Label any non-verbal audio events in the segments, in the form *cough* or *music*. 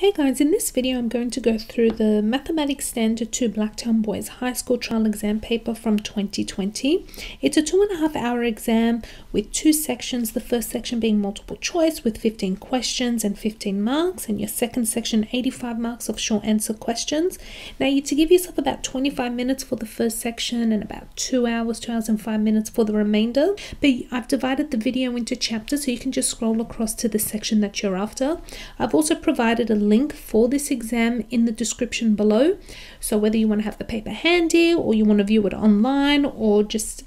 Hey guys, in this video I'm going to go through the Mathematics Standard 2 Blacktown Boys High School Trial Exam paper from 2020. It's a two and a half hour exam with two sections, the first section being multiple choice with 15 questions and 15 marks, and your second section 85 marks of short answer questions. Now you to give yourself about 25 minutes for the first section and about 2 hours, 2 hours and 5 minutes for the remainder, but I've divided the video into chapters so you can just scroll across to the section that you're after. I've also provided a link for this exam in the description below. So whether you want to have the paper handy or you want to view it online or just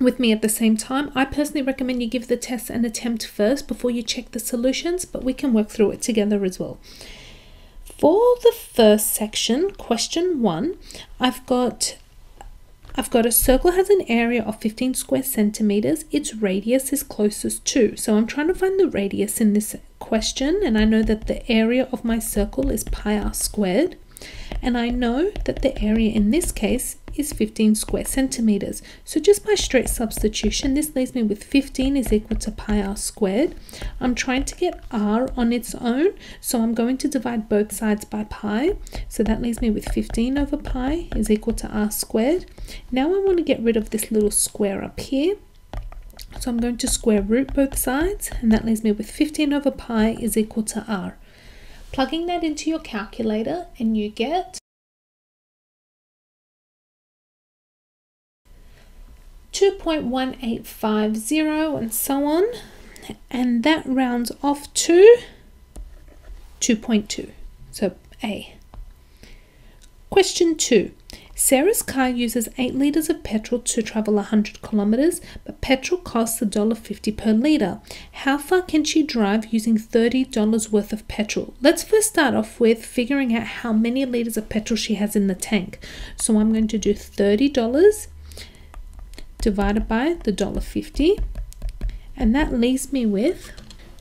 with me at the same time, I personally recommend you give the test an attempt first before you check the solutions, but we can work through it together as well. For the first section, question one, I've got I've got a circle has an area of 15 square centimeters. Its radius is closest to. So I'm trying to find the radius in this question and I know that the area of my circle is pi r squared and I know that the area in this case is 15 square centimeters. So just by straight substitution, this leaves me with 15 is equal to pi r squared. I'm trying to get r on its own, so I'm going to divide both sides by pi. So that leaves me with 15 over pi is equal to r squared. Now I want to get rid of this little square up here. So I'm going to square root both sides, and that leaves me with 15 over pi is equal to r. Plugging that into your calculator, and you get 2.1850 and so on and that rounds off to 2.2 so A question 2 Sarah's car uses 8 litres of petrol to travel 100 kilometres, but petrol costs $1.50 per litre. How far can she drive using $30 worth of petrol? Let's first start off with figuring out how many litres of petrol she has in the tank. So I'm going to do $30 divided by the $1.50 and that leaves me with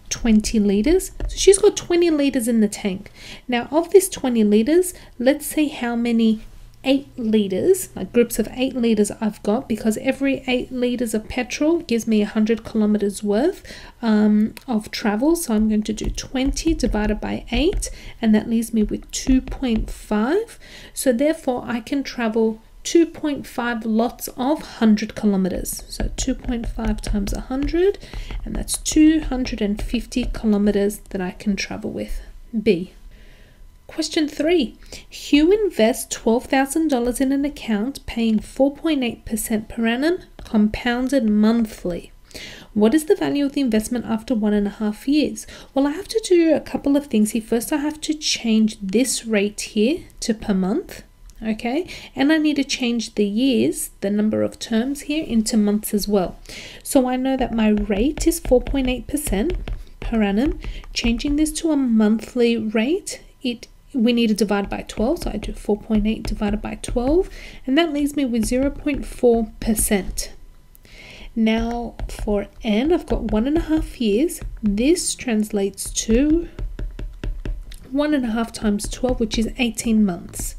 20 liters. So she's got 20 liters in the tank. Now of this 20 liters, let's see how many 8 liters, like groups of 8 liters I've got because every 8 liters of petrol gives me 100 kilometers worth um, of travel. So I'm going to do 20 divided by 8 and that leaves me with 2.5. So therefore I can travel 2.5 lots of 100 kilometers. So 2.5 times 100, and that's 250 kilometers that I can travel with. B. Question 3. Hugh invests $12,000 in an account paying 4.8% per annum, compounded monthly. What is the value of the investment after one and a half years? Well, I have to do a couple of things here. First, I have to change this rate here to per month okay? And I need to change the years the number of terms here into months as well. So I know that my rate is 4.8% per annum. Changing this to a monthly rate it we need to divide by 12 so I do 4.8 divided by 12 and that leaves me with 0.4% now for n I've got one and a half years. This translates to one and a half times 12 which is 18 months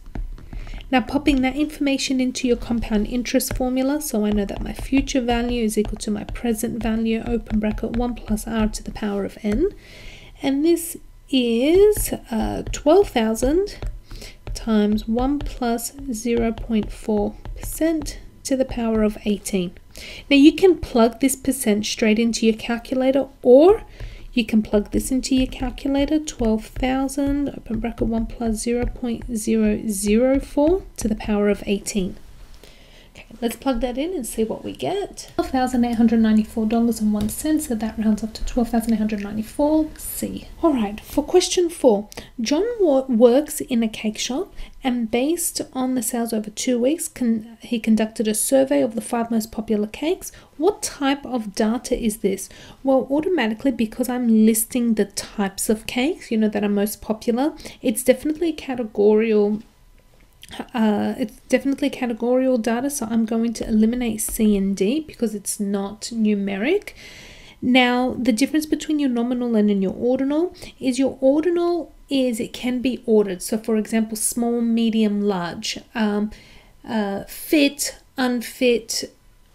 now popping that information into your compound interest formula, so I know that my future value is equal to my present value, open bracket 1 plus r to the power of n. And this is uh, 12,000 times 1 plus 0.4% to the power of 18. Now you can plug this percent straight into your calculator or you can plug this into your calculator, 12,000, open bracket 1 plus 0 0.004 to the power of 18. Let's plug that in and see what we get. $12,894.01, so that rounds up to 12,894 C. Alright, for question 4. John works in a cake shop and based on the sales over two weeks, con he conducted a survey of the five most popular cakes. What type of data is this? Well, automatically, because I'm listing the types of cakes, you know, that are most popular, it's definitely categorical uh, it's definitely categorical data, so I'm going to eliminate C and D because it's not numeric. Now, the difference between your nominal and your ordinal is your ordinal is it can be ordered. So, for example, small, medium, large, um, uh, fit, unfit,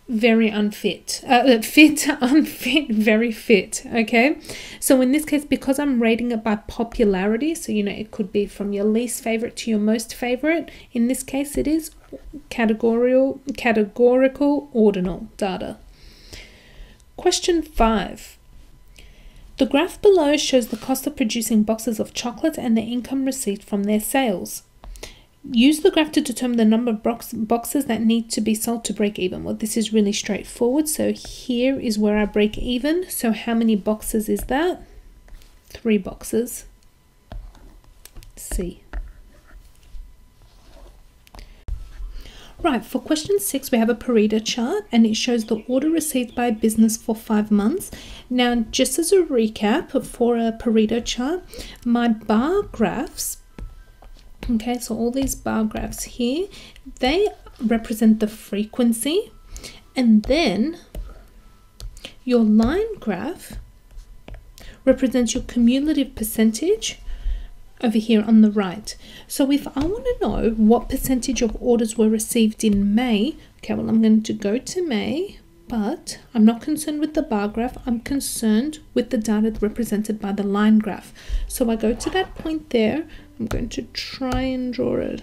very unfit. Uh, fit, *laughs* unfit, very fit. Okay. So in this case, because I'm rating it by popularity, so you know, it could be from your least favorite to your most favorite. In this case, it is categorical, categorical ordinal data. Question five. The graph below shows the cost of producing boxes of chocolate and the income received from their sales. Use the graph to determine the number of box boxes that need to be sold to break even. Well, this is really straightforward. So here is where I break even. So how many boxes is that? Three boxes. C. Right, for question six, we have a Pareto chart and it shows the order received by a business for five months. Now, just as a recap for a Pareto chart, my bar graphs Okay, so all these bar graphs here, they represent the frequency and then your line graph represents your cumulative percentage over here on the right. So if I want to know what percentage of orders were received in May, okay, well, I'm going to go to May, but I'm not concerned with the bar graph. I'm concerned with the data represented by the line graph. So I go to that point there, I'm going to try and draw a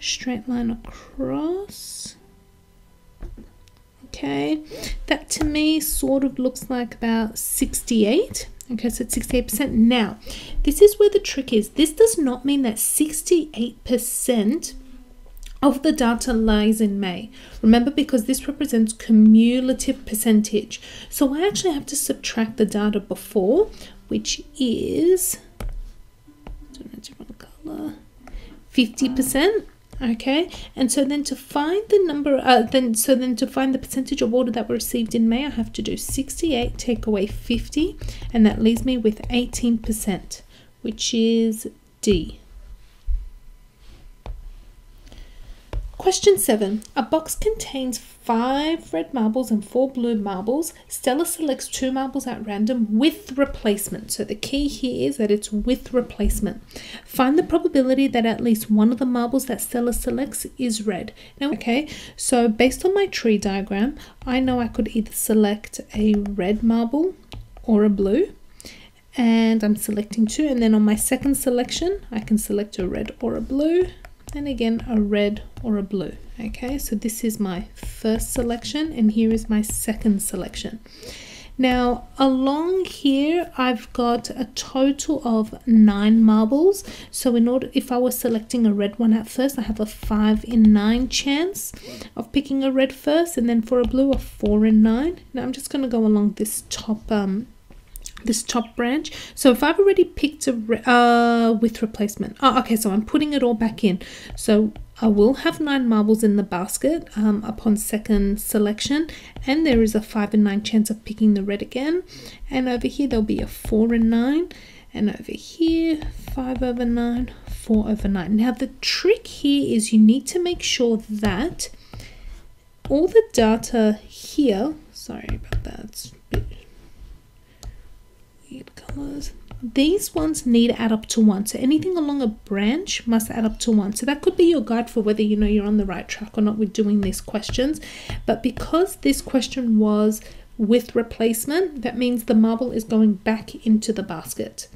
straight line across. Okay, that to me sort of looks like about 68. Okay, so it's 68%. Now, this is where the trick is. This does not mean that 68% of the data lies in May. Remember, because this represents cumulative percentage. So I actually have to subtract the data before, which is different color 50% okay and so then to find the number uh, then so then to find the percentage of order that were received in May I have to do 68 take away 50 and that leaves me with 18% which is D Question 7. A box contains 5 red marbles and 4 blue marbles. Stella selects 2 marbles at random with replacement. So the key here is that it's with replacement. Find the probability that at least one of the marbles that Stella selects is red. Now, okay, so based on my tree diagram, I know I could either select a red marble or a blue and I'm selecting two and then on my second selection I can select a red or a blue and again a red or a blue okay? So this is my first selection and here is my second selection. Now along here I've got a total of nine marbles. So in order if I was selecting a red one at first I have a five in nine chance of picking a red first and then for a blue a four in nine. Now I'm just going to go along this top um, this top branch. So if I've already picked a uh, with replacement oh, okay so I'm putting it all back in. So I will have nine marbles in the basket um, upon second selection and there is a five and nine chance of picking the red again. And over here there'll be a four and nine. And over here five over nine four over nine. Now the trick here is you need to make sure that all the data here sorry about that These ones need to add up to one. So anything along a branch must add up to one. So that could be your guide for whether you know you're on the right track or not with doing these questions. But because this question was with replacement, that means the marble is going back into the basket.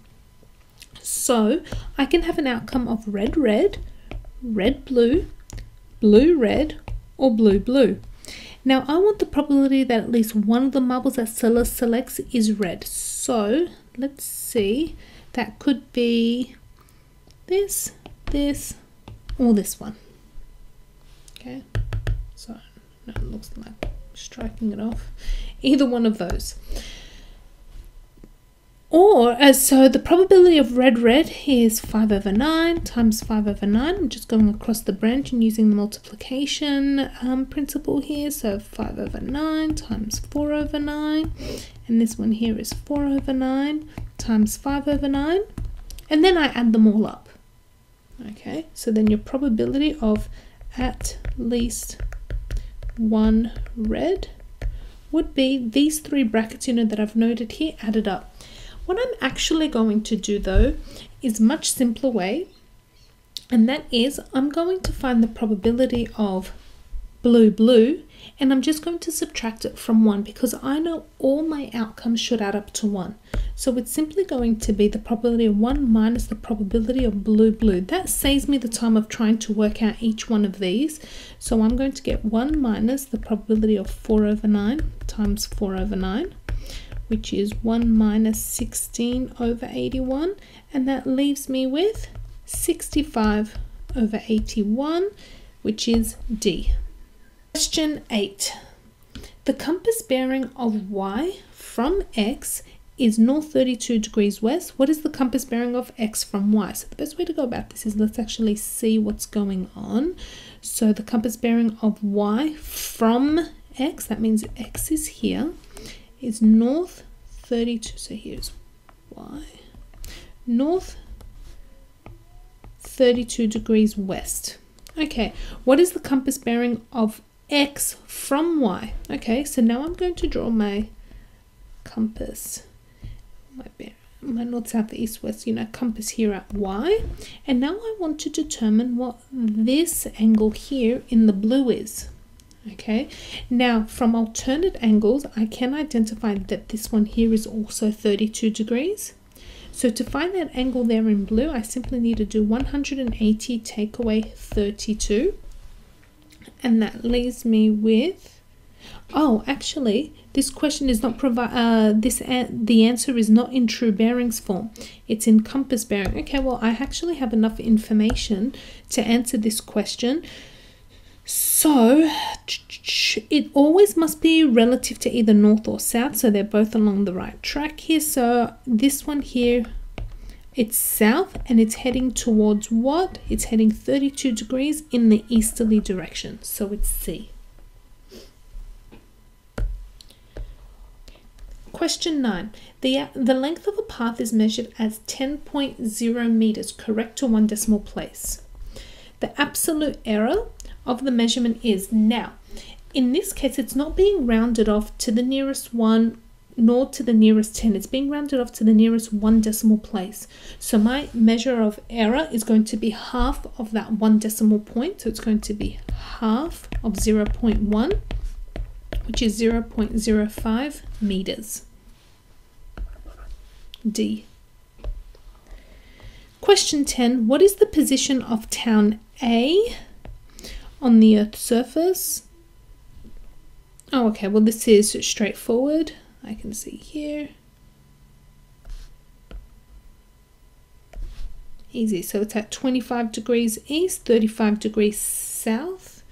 So I can have an outcome of red, red, red, blue, blue, red, or blue, blue. Now I want the probability that at least one of the marbles that Stella selects is red. So let's see, that could be this, this, or this one. Okay, so no, it looks like striking it off. Either one of those. Or, as so the probability of red red is 5 over 9 times 5 over 9. I'm just going across the branch and using the multiplication um, principle here. So 5 over 9 times 4 over 9. And this one here is 4 over 9 times 5 over 9. And then I add them all up. Okay, so then your probability of at least one red would be these three brackets, you know, that I've noted here added up. What I'm actually going to do though is much simpler way and that is I'm going to find the probability of blue, blue, and I'm just going to subtract it from 1 because I know all my outcomes should add up to 1. So it's simply going to be the probability of 1 minus the probability of blue, blue. That saves me the time of trying to work out each one of these. So I'm going to get 1 minus the probability of 4 over 9 times 4 over 9 which is 1 minus 16 over 81 and that leaves me with 65 over 81 which is D. Question 8. The compass bearing of y from x is north 32 degrees west. What is the compass bearing of x from y? So the best way to go about this is let's actually see what's going on. So the compass bearing of y from x, that means x is here, is north 32, so here's y, north 32 degrees west. Okay, what is the compass bearing of x from y? Okay, so now I'm going to draw my compass, my, my north, south, east, west, you know, compass here at y. And now I want to determine what this angle here in the blue is okay. Now from alternate angles I can identify that this one here is also 32 degrees. So to find that angle there in blue I simply need to do 180 take away 32 and that leaves me with oh actually this question is not provide uh, this the answer is not in true bearings form. It's in compass bearing. Okay well I actually have enough information to answer this question so it always must be relative to either north or south. So they're both along the right track here. So this one here, it's south and it's heading towards what? It's heading 32 degrees in the easterly direction. So it's C. Question 9. The, the length of a path is measured as 10.0 meters, correct to one decimal place. The absolute error of the measurement is. Now, in this case, it's not being rounded off to the nearest one nor to the nearest 10. It's being rounded off to the nearest one decimal place. So my measure of error is going to be half of that one decimal point. So it's going to be half of 0 0.1, which is 0 0.05 meters. D. Question 10. What is the position of town A on the Earth's surface. Oh, okay, well, this is straightforward. I can see here. Easy, so it's at 25 degrees east, 35 degrees south.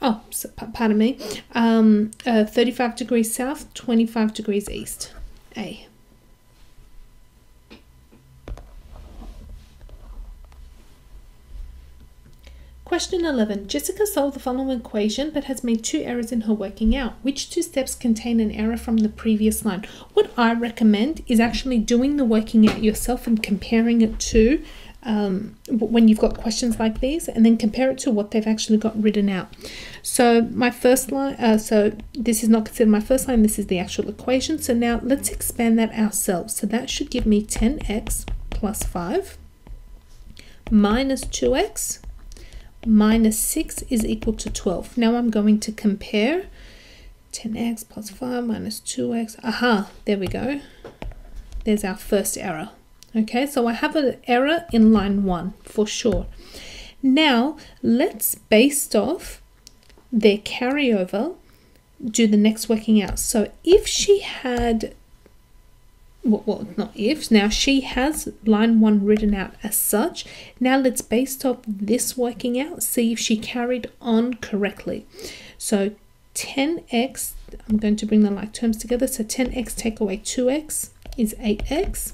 Oh, so, pardon me. Um, uh, 35 degrees south, 25 degrees east. A. Question 11. Jessica solved the following equation but has made two errors in her working out. Which two steps contain an error from the previous line? What I recommend is actually doing the working out yourself and comparing it to um, when you've got questions like these and then compare it to what they've actually got written out. So my first line, uh, so this is not considered my first line, this is the actual equation. So now let's expand that ourselves. So that should give me 10x plus 5 minus 2x minus 6 is equal to 12. Now I'm going to compare 10x plus 5 minus 2x. Aha, there we go. There's our first error. Okay, so I have an error in line 1 for sure. Now, let's, based off their carryover, do the next working out. So if she had well, well, not ifs. now she has line 1 written out as such. Now let's, based off this working out, see if she carried on correctly. So 10x, I'm going to bring the like terms together. So 10x take away 2x is 8x.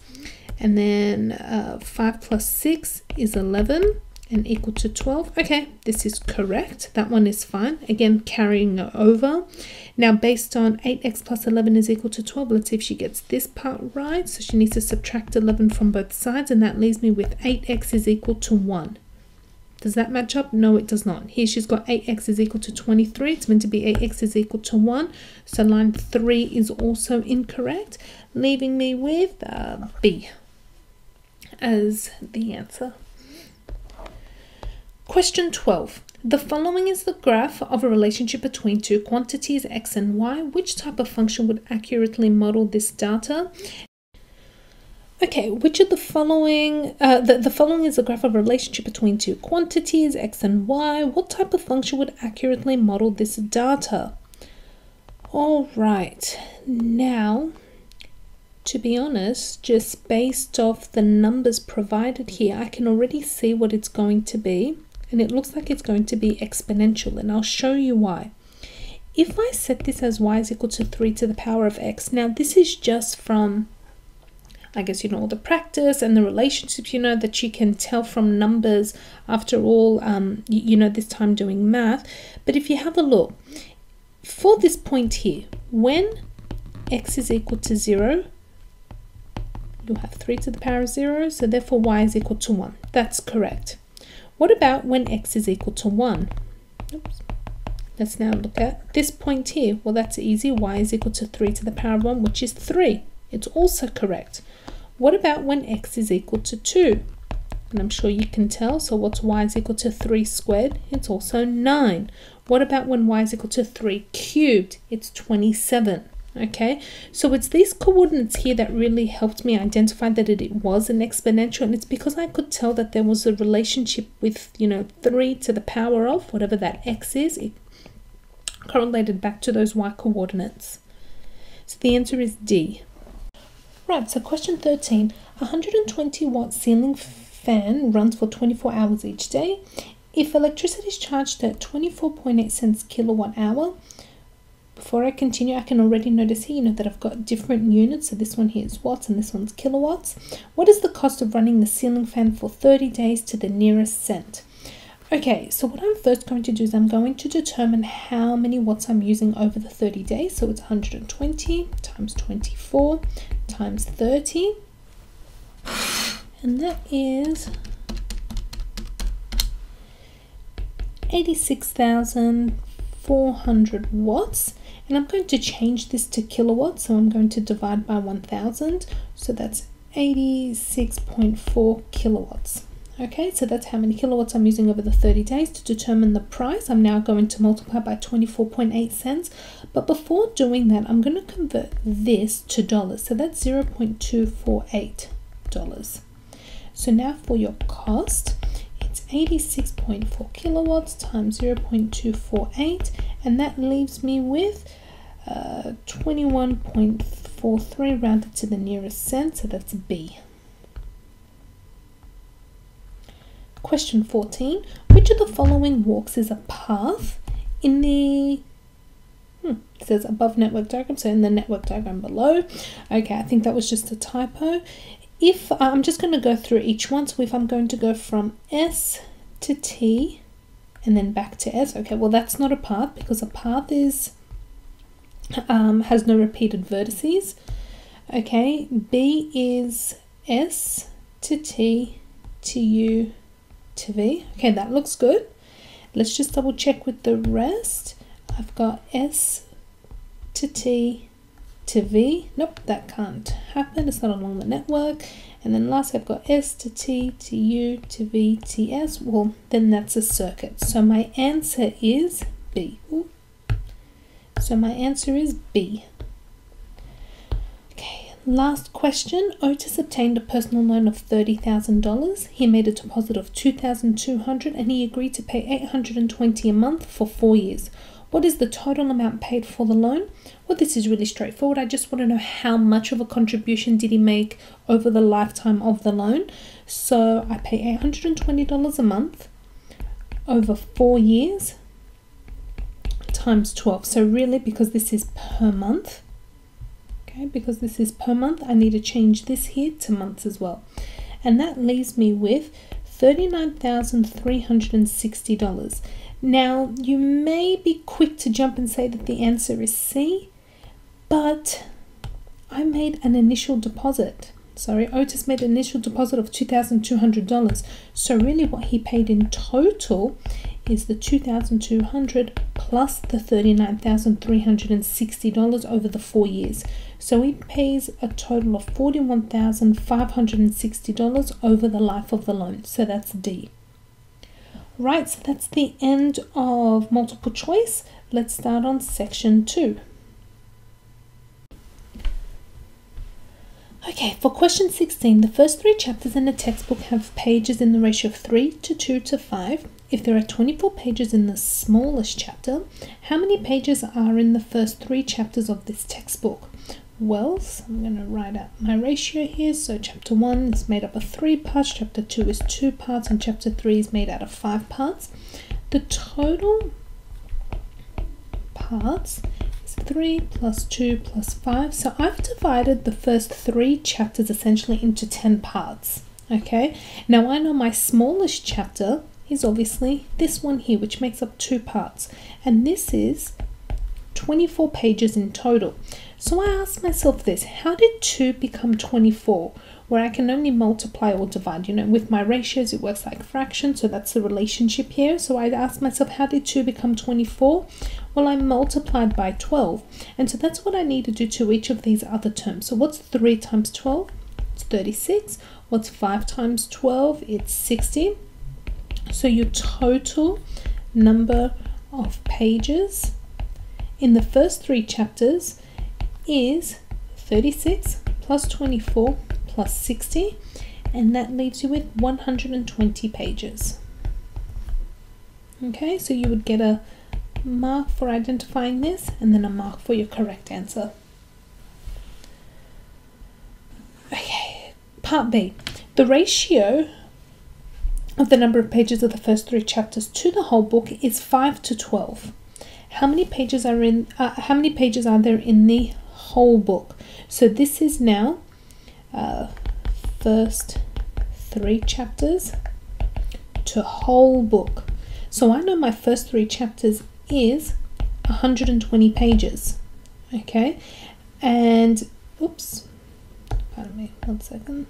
And then uh, 5 plus 6 is 11 and equal to 12. Okay, this is correct. That one is fine. Again, carrying over. Now, based on 8x plus 11 is equal to 12, let's see if she gets this part right. So she needs to subtract 11 from both sides, and that leaves me with 8x is equal to 1. Does that match up? No, it does not. Here she's got 8x is equal to 23. It's meant to be 8x is equal to 1. So line 3 is also incorrect, leaving me with uh, B as the answer. Question 12. The following is the graph of a relationship between two quantities x and y. Which type of function would accurately model this data? Okay, which of the following, uh, the, the following is a graph of a relationship between two quantities, x and y. What type of function would accurately model this data? All right, now, to be honest, just based off the numbers provided here, I can already see what it's going to be and it looks like it's going to be exponential and I'll show you why. If I set this as y is equal to 3 to the power of x, now this is just from, I guess, you know, all the practice and the relationships, you know, that you can tell from numbers after all, um, you, you know, this time doing math. But if you have a look, for this point here, when x is equal to 0, you'll have 3 to the power of 0, so therefore y is equal to 1. That's correct. What about when x is equal to 1? Oops. Let's now look at this point here. Well, that's easy. y is equal to 3 to the power of 1, which is 3. It's also correct. What about when x is equal to 2? And I'm sure you can tell. So what's y is equal to 3 squared? It's also 9. What about when y is equal to 3 cubed? It's 27 okay so it's these coordinates here that really helped me identify that it, was an exponential and it's because I could tell that there was a relationship with you know 3 to the power of whatever that x is. It correlated back to those y coordinates. So the answer is D. Right so question 13 120 watt ceiling fan runs for 24 hours each day. If electricity is charged at 24.8 cents kilowatt hour before I continue, I can already notice here, you know, that I've got different units. So this one here is watts and this one's kilowatts. What is the cost of running the ceiling fan for 30 days to the nearest cent? Okay, so what I'm first going to do is I'm going to determine how many watts I'm using over the 30 days. So it's 120 times 24 times 30. And that is 86,400 watts. And I'm going to change this to kilowatts so I'm going to divide by 1000 so that's 86.4 kilowatts. Okay so that's how many kilowatts I'm using over the 30 days to determine the price. I'm now going to multiply by 24.8 cents. But before doing that I'm going to convert this to dollars. So that's 0.248 dollars. So now for your cost 86.4 kilowatts times 0.248 and that leaves me with uh, 21.43 rounded to the nearest cent so that's B. Question 14. Which of the following walks is a path in the hmm, says above network diagram, so in the network diagram below. Okay, I think that was just a typo if uh, I'm just going to go through each one, so if I'm going to go from S to T and then back to S, okay, well that's not a path because a path is um, has no repeated vertices. Okay, B is S to T to U to V. Okay, that looks good. Let's just double check with the rest. I've got S to T to V. Nope, that can't happen. It's not along the network. And then lastly, I've got S to T to U to V to S. Well, then that's a circuit. So my answer is B. Ooh. So my answer is B. Okay, last question. Otis obtained a personal loan of $30,000. He made a deposit of 2200 and he agreed to pay 820 a month for four years. What is the total amount paid for the loan? Well, this is really straightforward. I just want to know how much of a contribution did he make over the lifetime of the loan. So I pay $820 a month over four years times 12. So really, because this is per month, okay, because this is per month, I need to change this here to months as well. And that leaves me with $39,360. Now, you may be quick to jump and say that the answer is C, but I made an initial deposit. Sorry, Otis made an initial deposit of $2,200. So really what he paid in total is the 2200 plus the $39,360 over the four years. So he pays a total of $41,560 over the life of the loan. So that's D. Right, so that's the end of multiple choice. Let's start on section two. Okay, for question 16, the first three chapters in the textbook have pages in the ratio of 3 to 2 to 5. If there are 24 pages in the smallest chapter, how many pages are in the first three chapters of this textbook? Well, so I'm going to write out my ratio here. So chapter 1 is made up of 3 parts, chapter 2 is 2 parts, and chapter 3 is made out of 5 parts. The total parts is 3 plus 2 plus 5. So I've divided the first three chapters essentially into 10 parts. Okay, now I know my smallest chapter is obviously this one here, which makes up two parts, and this is 24 pages in total. So I asked myself this how did 2 become 24? Where I can only multiply or divide. You know, with my ratios, it works like fractions, so that's the relationship here. So I asked myself, how did 2 become 24? Well, I multiplied by 12. And so that's what I need to do to each of these other terms. So what's 3 times 12? It's 36. What's 5 times 12? It's 60. So your total number of pages in the first three chapters is 36 plus 24 plus 60 and that leaves you with 120 pages. Okay, so you would get a mark for identifying this and then a mark for your correct answer. Okay, part B. The ratio of the number of pages of the first three chapters to the whole book is 5 to 12. How many pages are in uh, how many pages are there in the whole book? So this is now uh, first three chapters to whole book. So I know my first three chapters is 120 pages. Okay, and oops, pardon me, one second.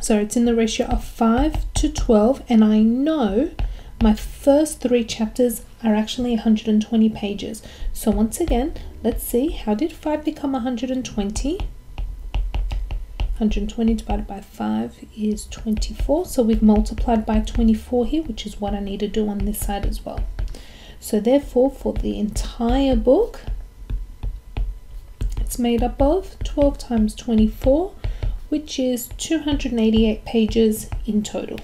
So it's in the ratio of 5 to 12, and I know my first three chapters are actually 120 pages. So once again, let's see how did 5 become 120? 120 divided by 5 is 24. So we've multiplied by 24 here, which is what I need to do on this side as well. So therefore, for the entire book, it's made up of 12 times 24, which is 288 pages in total.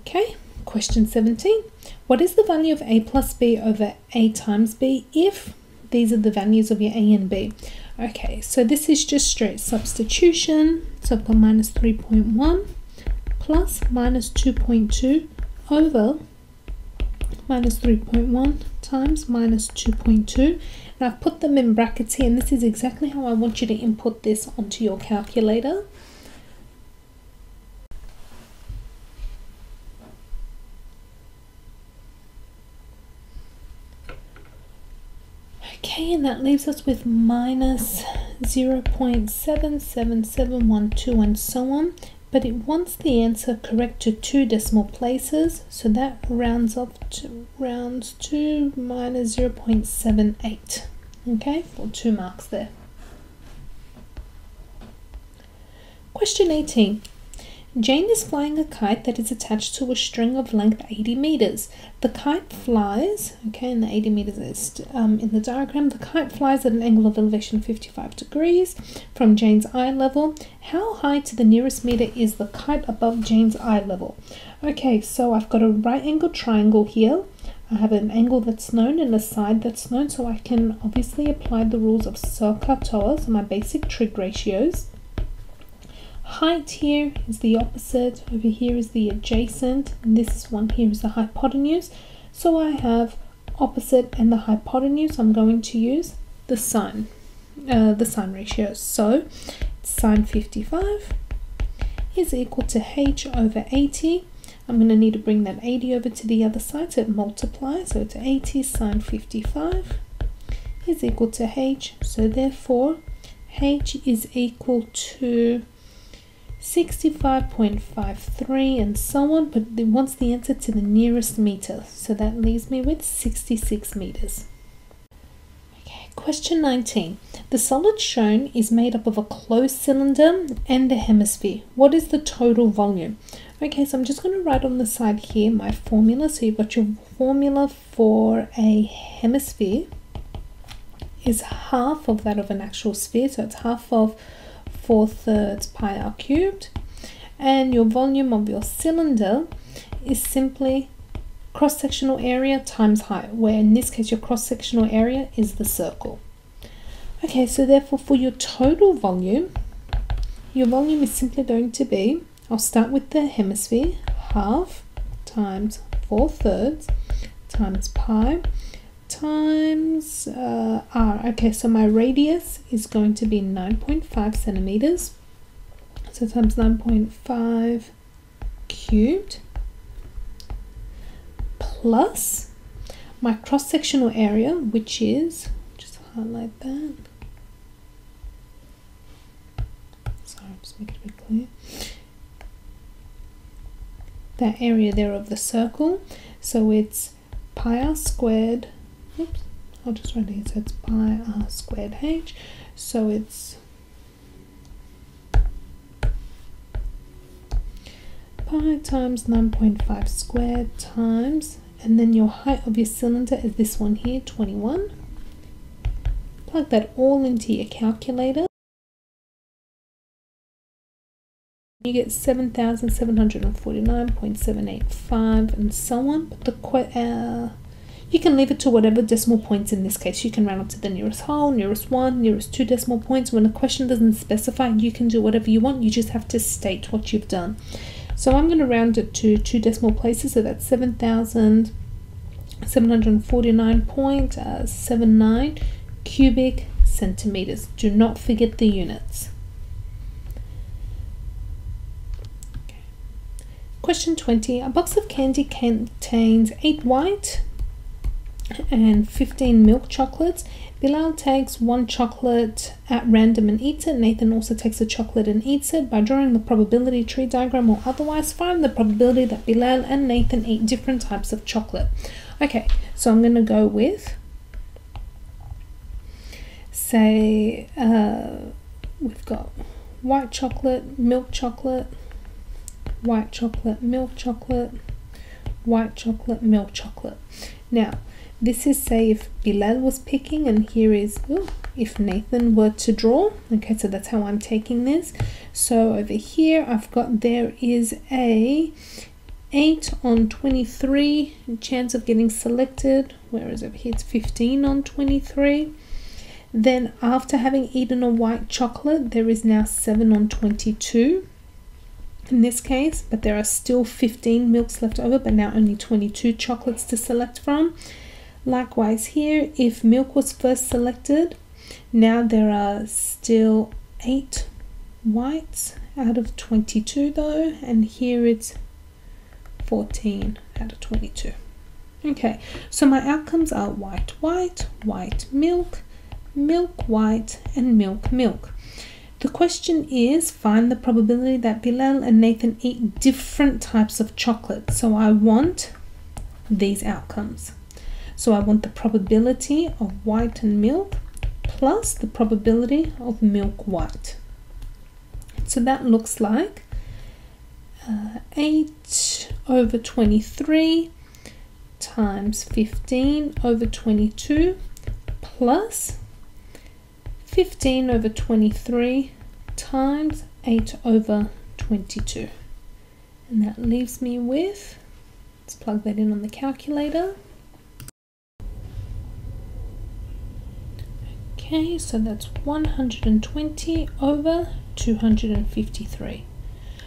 Okay, question 17. What is the value of a plus b over a times b if these are the values of your a and b? Okay, so this is just straight substitution. So I've got minus 3.1 plus minus 2.2 over minus 3.1 times minus 2.2 and I've put them in brackets here and this is exactly how I want you to input this onto your calculator. Okay, and that leaves us with minus 0.77712 and so on. But it wants the answer correct to two decimal places so that rounds off to rounds to minus 0.78 okay? For two marks there. Question 18 Jane is flying a kite that is attached to a string of length 80 meters. The kite flies, okay, and the 80 meters is um, in the diagram. The kite flies at an angle of elevation 55 degrees from Jane's eye level. How high to the nearest meter is the kite above Jane's eye level? Okay, so I've got a right angle triangle here. I have an angle that's known and a side that's known, so I can obviously apply the rules of SOHCAHTOA, so my basic trig ratios. Height here is the opposite, over here is the adjacent, and this one here is the hypotenuse. So I have opposite and the hypotenuse. I'm going to use the sine, uh, the sine ratio. So sine 55 is equal to h over 80. I'm going to need to bring that 80 over to the other side so it multiplies. So it's 80 sine 55 is equal to h. So therefore, h is equal to 65.53 and so on but it wants the answer to the nearest meter so that leaves me with 66 meters okay Question 19. The solid shown is made up of a closed cylinder and a hemisphere. What is the total volume? Okay, so I'm just going to write on the side here my formula. So you've got your formula for a hemisphere is half of that of an actual sphere. So it's half of 4 thirds pi r cubed. And your volume of your cylinder is simply cross-sectional area times height, where in this case your cross-sectional area is the circle. Okay, so therefore for your total volume, your volume is simply going to be, I'll start with the hemisphere, half times 4 thirds times pi times uh, r. Okay, so my radius is going to be 9.5 centimeters. So times 9.5 cubed plus my cross-sectional area, which is, just highlight that. Sorry, just make it a bit clear. That area there of the circle. So it's pi r squared, oops, I'll just write it so it's pi r squared h. So it's pi times 9.5 squared times and then your height of your cylinder is this one here 21 plug that all into your calculator. You get 7749.785 and so on. But the uh, you can leave it to whatever decimal points in this case you can round up to the nearest whole nearest one nearest two decimal points when a question doesn't specify you can do whatever you want you just have to state what you've done so I'm going to round it to two decimal places, so that's 7,749.79 uh, cubic centimeters. Do not forget the units. Question 20. A box of candy contains 8 white and 15 milk chocolates Bilal takes one chocolate at random and eats it. Nathan also takes a chocolate and eats it. By drawing the probability tree diagram or otherwise, find the probability that Bilal and Nathan eat different types of chocolate. Okay, so I'm going to go with, say, uh, we've got white chocolate, milk chocolate, white chocolate, milk chocolate, white chocolate, milk chocolate. Now, this is say if Bilal was picking and here is ooh, if Nathan were to draw. Okay, so that's how I'm taking this. So over here I've got there is a 8 on 23 chance of getting selected, whereas over here it's 15 on 23. Then after having eaten a white chocolate, there is now 7 on 22 in this case, but there are still 15 milks left over, but now only 22 chocolates to select from. Likewise here, if milk was first selected, now there are still 8 whites out of 22 though, and here it's 14 out of 22. Okay, so my outcomes are white, white, white, milk, milk, white, and milk, milk. The question is find the probability that Bilal and Nathan eat different types of chocolate. So I want these outcomes. So I want the probability of white and milk plus the probability of milk white. So that looks like uh, 8 over 23 times 15 over 22 plus 15 over 23 times 8 over 22. And that leaves me with, let's plug that in on the calculator, Okay, so that's 120 over 253.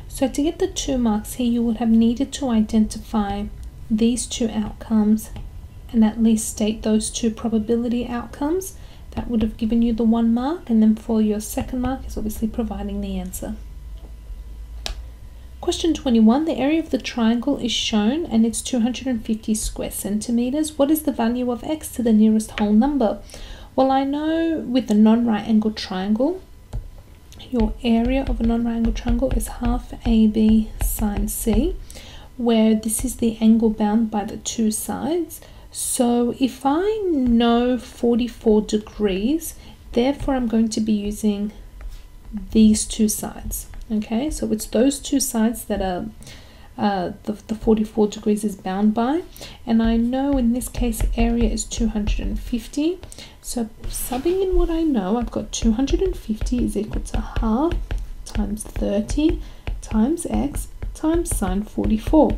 So to get the two marks here, you would have needed to identify these two outcomes and at least state those two probability outcomes. That would have given you the one mark, and then for your second mark is obviously providing the answer. Question 21, the area of the triangle is shown and it's 250 square centimeters. What is the value of x to the nearest whole number? Well, I know with a non-right angled triangle, your area of a non-right angled triangle is half AB sine C, where this is the angle bound by the two sides. So if I know 44 degrees, therefore I'm going to be using these two sides. Okay, so it's those two sides that are uh, the, the 44 degrees is bound by. And I know in this case area is 250 so subbing in what I know I've got 250 is equal to half times 30 times x times sine 44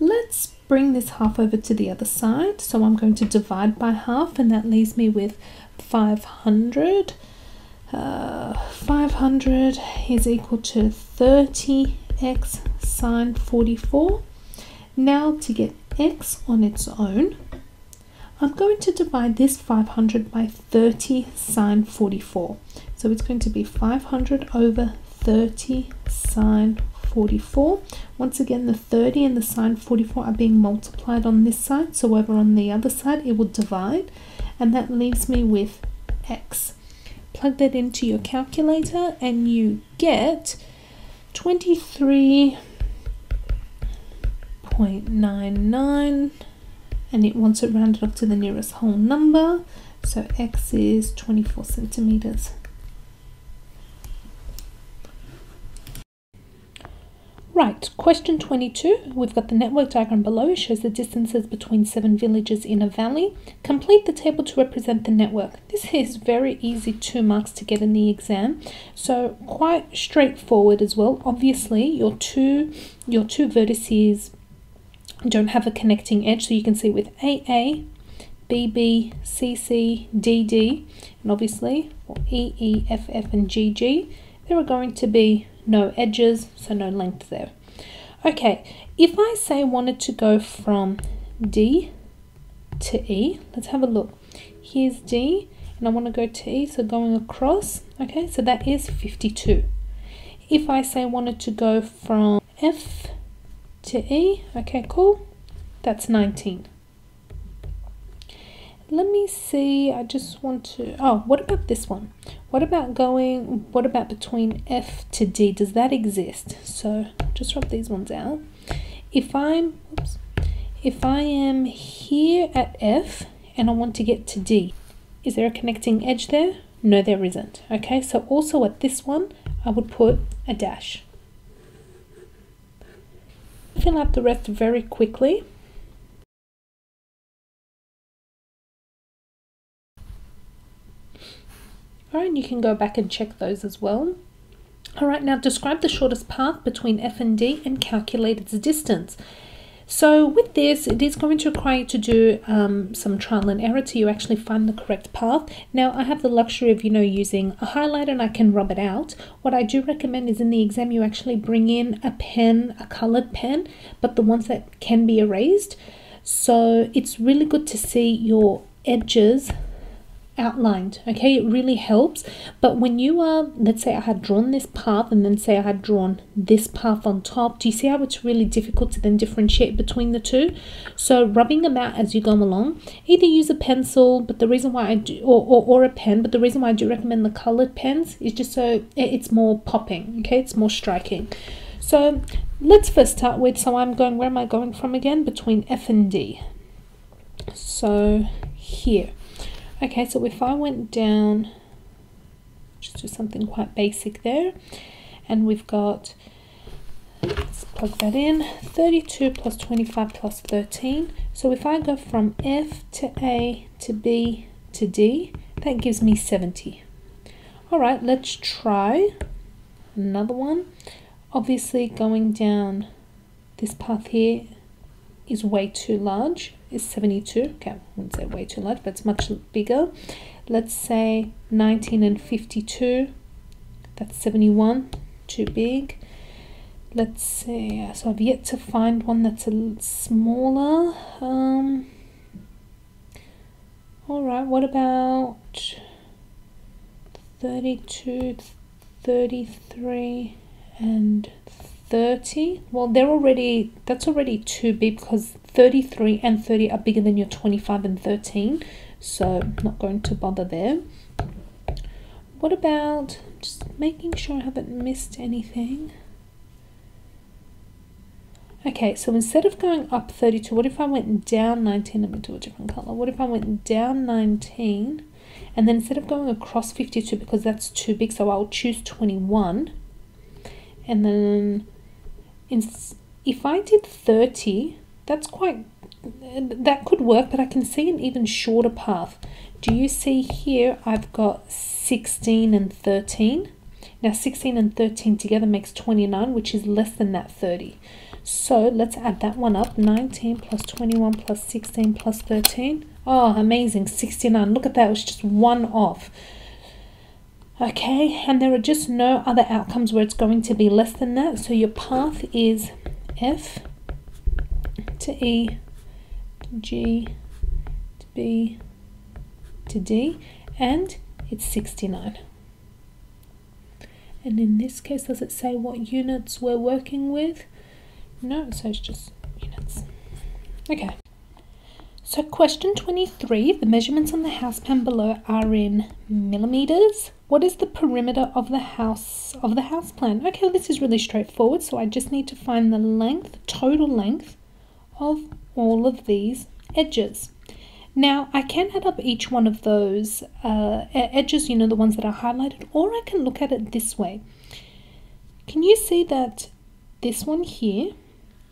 let's bring this half over to the other side. So I'm going to divide by half and that leaves me with 500 uh, 500 is equal to 30x sine 44. Now to get x on its own, I'm going to divide this 500 by 30 sine 44. So it's going to be 500 over 30 sine 44. Once again, the 30 and the sine 44 are being multiplied on this side. So over on the other side, it will divide. And that leaves me with x. Plug that into your calculator and you get 23 0.99 and it wants it rounded up to the nearest whole number. So x is 24 centimeters Right, question 22. We've got the network diagram below. It shows the distances between seven villages in a valley. Complete the table to represent the network. This is very easy, two marks to get in the exam. So quite straightforward as well. Obviously, your two, your two vertices don't have a connecting edge so you can see with AA, BB, CC, DD and obviously E, E, F, F and GG there are going to be no edges so no length there. Okay if I say wanted to go from D to E let's have a look here's D and I want to go to E so going across okay so that is 52 if I say wanted to go from F to E. Okay, cool. That's 19. Let me see. I just want to. Oh, what about this one? What about going. What about between F to D? Does that exist? So just rub these ones out. If I'm. Oops, if I am here at F and I want to get to D, is there a connecting edge there? No, there isn't. Okay, so also at this one, I would put a dash fill out the rest very quickly. Alright, you can go back and check those as well. Alright, now describe the shortest path between F and D and calculate its distance. So with this, it is going to require you to do um, some trial and error till you actually find the correct path. Now I have the luxury of, you know, using a highlighter and I can rub it out. What I do recommend is in the exam you actually bring in a pen, a colored pen, but the ones that can be erased. So it's really good to see your edges outlined okay? It really helps. But when you are let's say I had drawn this path and then say I had drawn this path on top do you see how it's really difficult to then differentiate between the two? So rubbing them out as you go along either use a pencil but the reason why I do or, or, or a pen but the reason why I do recommend the colored pens is just so it's more popping okay? It's more striking. So let's first start with so I'm going where am I going from again? Between F and D. So here Okay, so if I went down, just do something quite basic there, and we've got, let's plug that in, 32 plus 25 plus 13. So if I go from F to A to B to D, that gives me 70. All right, let's try another one. Obviously going down this path here is way too large is 72 okay I wouldn't say way too large but it's much bigger. Let's say 19 and 52 that's 71 too big. Let's see so I've yet to find one that's a little smaller um all right what about 32 33 and 30 well they're already that's already too big because 33 and 30 are bigger than your 25 and 13 so I'm not going to bother there. What about just making sure I haven't missed anything? Okay, so instead of going up 32, what if I went down 19? Let me do a different color. What if I went down 19 and then instead of going across 52 because that's too big, so I'll choose 21 and then if I did 30, that's quite, that could work, but I can see an even shorter path. Do you see here I've got 16 and 13? Now 16 and 13 together makes 29, which is less than that 30. So let's add that one up. 19 plus 21 plus 16 plus 13. Oh, amazing. 69. Look at that. It was just one off. Okay, and there are just no other outcomes where it's going to be less than that. So your path is F to E to G to B to D, and it's 69. And in this case, does it say what units we're working with? No, so it's just units. Okay. So question 23, the measurements on the house plan below are in millimeters. What is the perimeter of the house of the house plan? Okay, well, this is really straightforward. So I just need to find the length, total length of all of these edges. Now I can add up each one of those uh, edges, you know, the ones that are highlighted, or I can look at it this way. Can you see that this one here,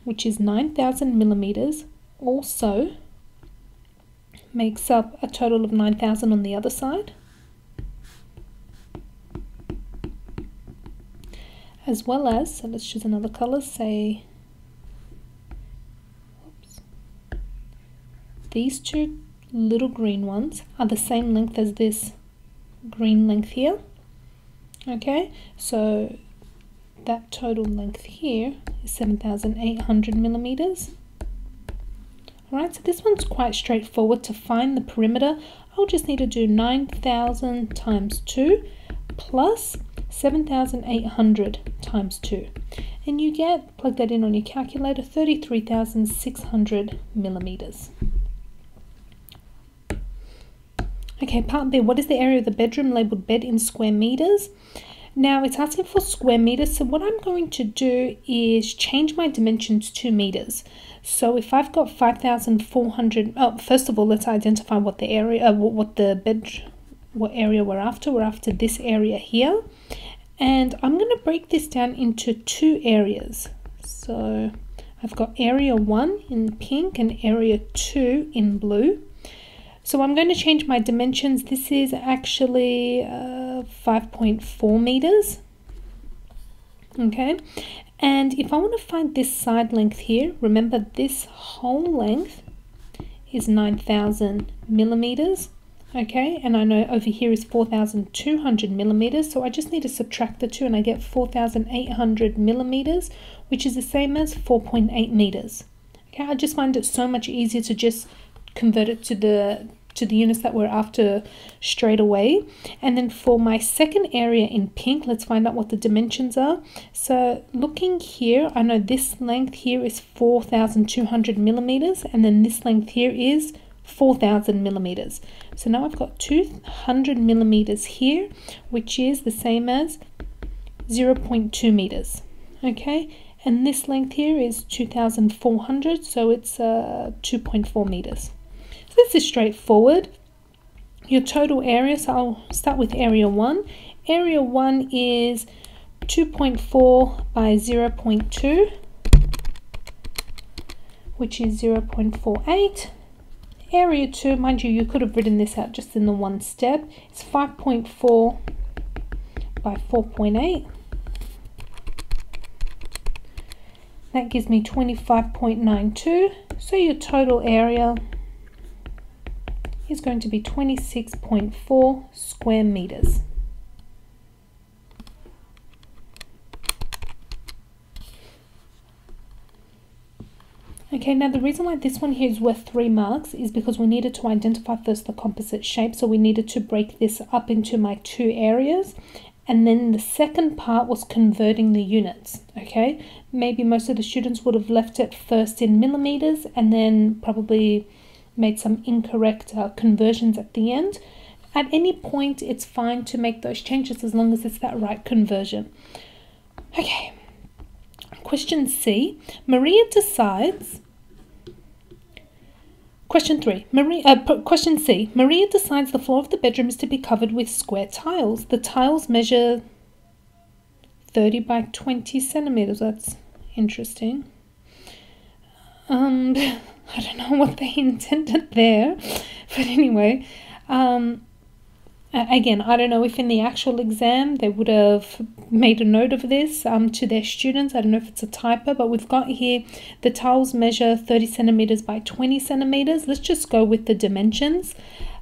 which is 9,000 millimeters, also makes up a total of 9,000 on the other side. As well as, so let's choose another color, say, oops, these two little green ones are the same length as this green length here. Okay, so that total length here is 7,800 millimeters. Alright, so this one's quite straightforward. To find the perimeter, I'll just need to do 9,000 times 2 plus 7,800 times 2. And you get, plug that in on your calculator, 33,600 millimeters. Okay, part B, what is the area of the bedroom labelled bed in square meters? Now it's asking for square meters, so what I'm going to do is change my dimensions to meters. So if I've got 5,400, oh, first of all, let's identify what the area, uh, what the bed, what area we're after. We're after this area here. And I'm going to break this down into two areas. So I've got area 1 in pink and area 2 in blue. So I'm going to change my dimensions. This is actually uh, 5.4 meters. Okay, and if I want to find this side length here, remember this whole length is 9,000 millimeters. Okay, and I know over here is 4,200 millimeters, so I just need to subtract the two and I get 4,800 millimeters, which is the same as 4.8 meters. Okay, I just find it so much easier to just convert it to the to the units that we're after straight away. And then for my second area in pink, let's find out what the dimensions are. So looking here, I know this length here is 4,200 millimeters, and then this length here is 4,000 millimeters. So now I've got 200 millimeters here, which is the same as 0.2 meters. Okay, and this length here is 2,400, so it's uh, 2.4 meters. So this is straightforward. Your total area, so I'll start with area 1. Area 1 is 2.4 by 0 0.2, which is 0 0.48. Area 2, mind you, you could have written this out just in the one step. It's 5.4 by 4.8. That gives me 25.92. So your total area is going to be 26.4 square meters. Okay, now the reason why this one here is worth three marks is because we needed to identify first the composite shape. So we needed to break this up into my two areas. And then the second part was converting the units, okay? Maybe most of the students would have left it first in millimeters and then probably made some incorrect uh, conversions at the end. At any point, it's fine to make those changes as long as it's that right conversion. Okay, question C. Maria decides. Question three. Maria. Uh, question C. Maria decides the floor of the bedroom is to be covered with square tiles. The tiles measure 30 by 20 centimeters. That's interesting. Um, *laughs* I don't know what they *laughs* intended there, but anyway, um, again, I don't know if in the actual exam they would have made a note of this um, to their students. I don't know if it's a typo, but we've got here the tiles measure 30 centimeters by 20 centimeters. Let's just go with the dimensions.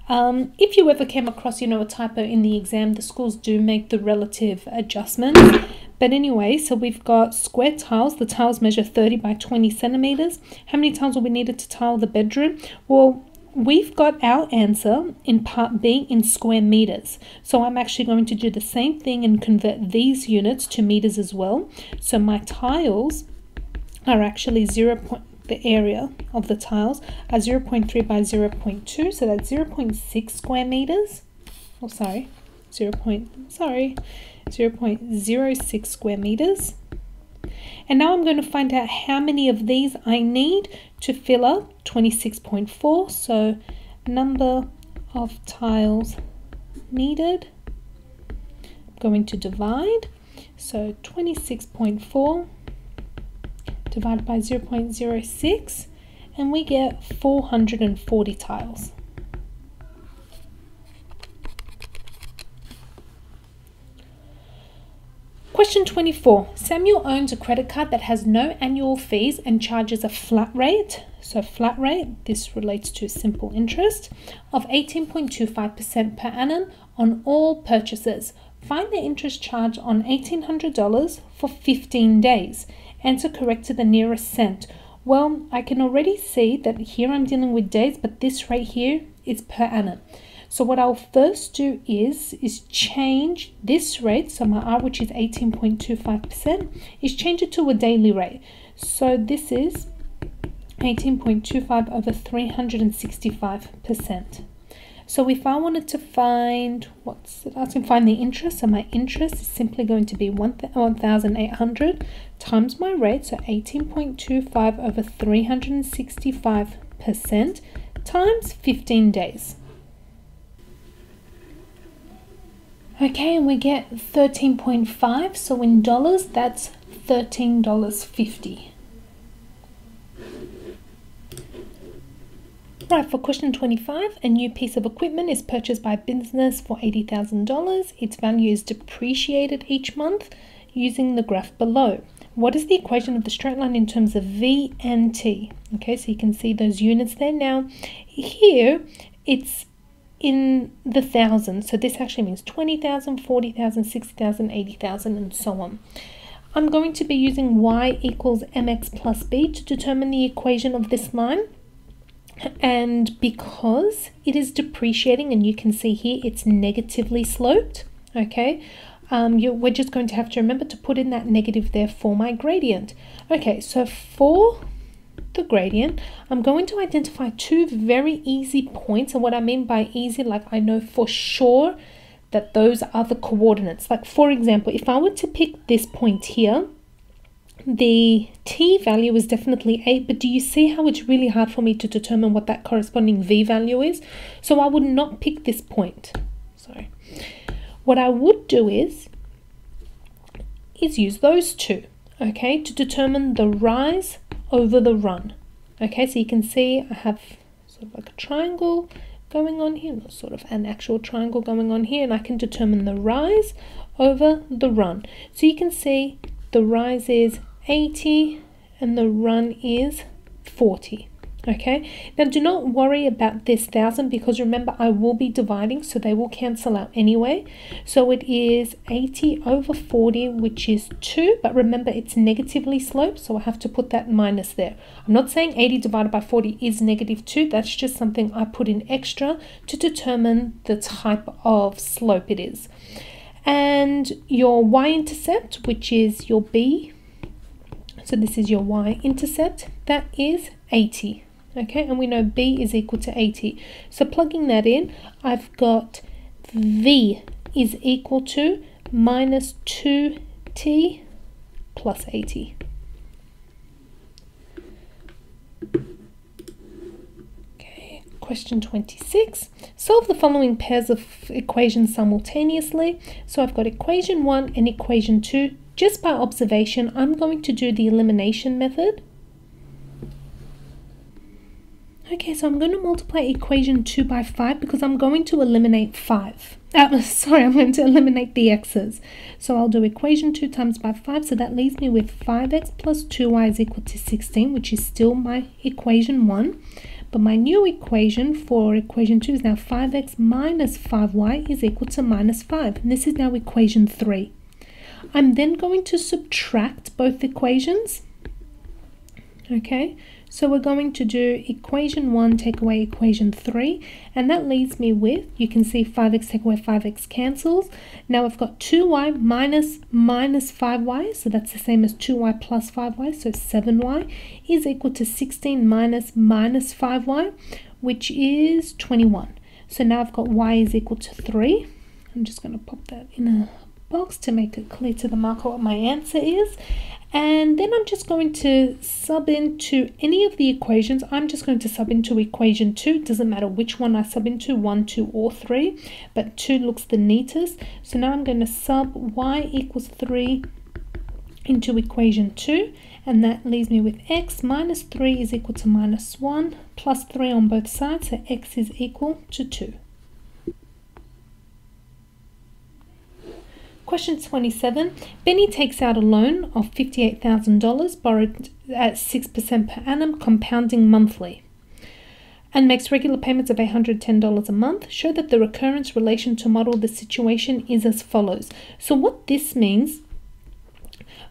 Um, if you ever came across, you know, a typo in the exam, the schools do make the relative adjustments. But anyway, so we've got square tiles. The tiles measure 30 by 20 centimeters. How many tiles will we need to tile the bedroom? Well, we've got our answer in part B in square meters. So I'm actually going to do the same thing and convert these units to meters as well. So my tiles are actually 0. Point, the area of the tiles are 0 0.3 by 0 0.2. So that's 0 0.6 square meters. Oh, sorry. 0. Point, sorry. 0 0.06 square meters. And now I'm going to find out how many of these I need to fill up 26.4. So number of tiles needed. I'm going to divide. So 26.4 divided by 0.06 and we get 440 tiles. Question 24. Samuel owns a credit card that has no annual fees and charges a flat rate. So, flat rate, this relates to simple interest, of 18.25% per annum on all purchases. Find the interest charge on $1,800 for 15 days. Answer correct to the nearest cent. Well, I can already see that here I'm dealing with days, but this right here is per annum. So what I'll first do is, is change this rate, so my R, which is 18.25%, is change it to a daily rate. So this is 18.25 over 365%. So if I wanted to find, what's it asking, find the interest, so my interest is simply going to be 1,800 times my rate, so 18.25 over 365% times 15 days. Okay, and we get 13.5, so in dollars, that's $13.50. Right, for question 25, a new piece of equipment is purchased by business for $80,000. Its value is depreciated each month using the graph below. What is the equation of the straight line in terms of V and T? Okay, so you can see those units there. Now, here it's in the thousands. So this actually means 20,000, 40,000, 60,000, 80,000 and so on. I'm going to be using y equals mx plus b to determine the equation of this line. And because it is depreciating, and you can see here it's negatively sloped, okay, um, we're just going to have to remember to put in that negative there for my gradient. Okay, so for the gradient, I'm going to identify two very easy points. And what I mean by easy, like I know for sure that those are the coordinates. Like for example, if I were to pick this point here, the t value is definitely 8, but do you see how it's really hard for me to determine what that corresponding v value is? So I would not pick this point. Sorry. What I would do is, is use those two, okay, to determine the rise over the run. Okay, so you can see I have sort of like a triangle going on here, sort of an actual triangle going on here, and I can determine the rise over the run. So you can see the rise is 80 and the run is 40 okay? Now do not worry about this thousand because remember I will be dividing so they will cancel out anyway. So it is 80 over 40 which is 2 but remember it's negatively sloped so I have to put that minus there. I'm not saying 80 divided by 40 is negative 2 that's just something I put in extra to determine the type of slope it is. And your y-intercept which is your b so this is your y-intercept that is 80 Okay, and we know B is equal to 80. So plugging that in, I've got V is equal to minus 2t plus 80. Okay, question 26. Solve the following pairs of equations simultaneously. So I've got equation 1 and equation 2. Just by observation, I'm going to do the elimination method. Okay, so I'm going to multiply equation 2 by 5 because I'm going to eliminate 5. Uh, *laughs* sorry, I'm going to eliminate the x's. So I'll do equation 2 times by 5, so that leaves me with 5x plus 2y is equal to 16, which is still my equation 1. But my new equation for equation 2 is now 5x minus 5y is equal to minus 5. And this is now equation 3. I'm then going to subtract both equations. Okay, so we're going to do equation 1 take away equation 3 and that leaves me with, you can see 5x take away 5x cancels. Now I've got 2y minus minus 5y, so that's the same as 2y plus 5y, so 7y is equal to 16 minus minus 5y, which is 21. So now I've got y is equal to 3. I'm just going to pop that in a box to make it clear to the marker what my answer is and then I'm just going to sub into any of the equations. I'm just going to sub into equation 2. It doesn't matter which one I sub into, 1, 2 or 3, but 2 looks the neatest. So now I'm going to sub y equals 3 into equation 2 and that leaves me with x minus 3 is equal to minus 1 plus 3 on both sides so x is equal to 2. Question 27. Benny takes out a loan of $58,000 borrowed at 6% per annum, compounding monthly, and makes regular payments of $810 a month. Show that the recurrence relation to model the situation is as follows. So, what this means,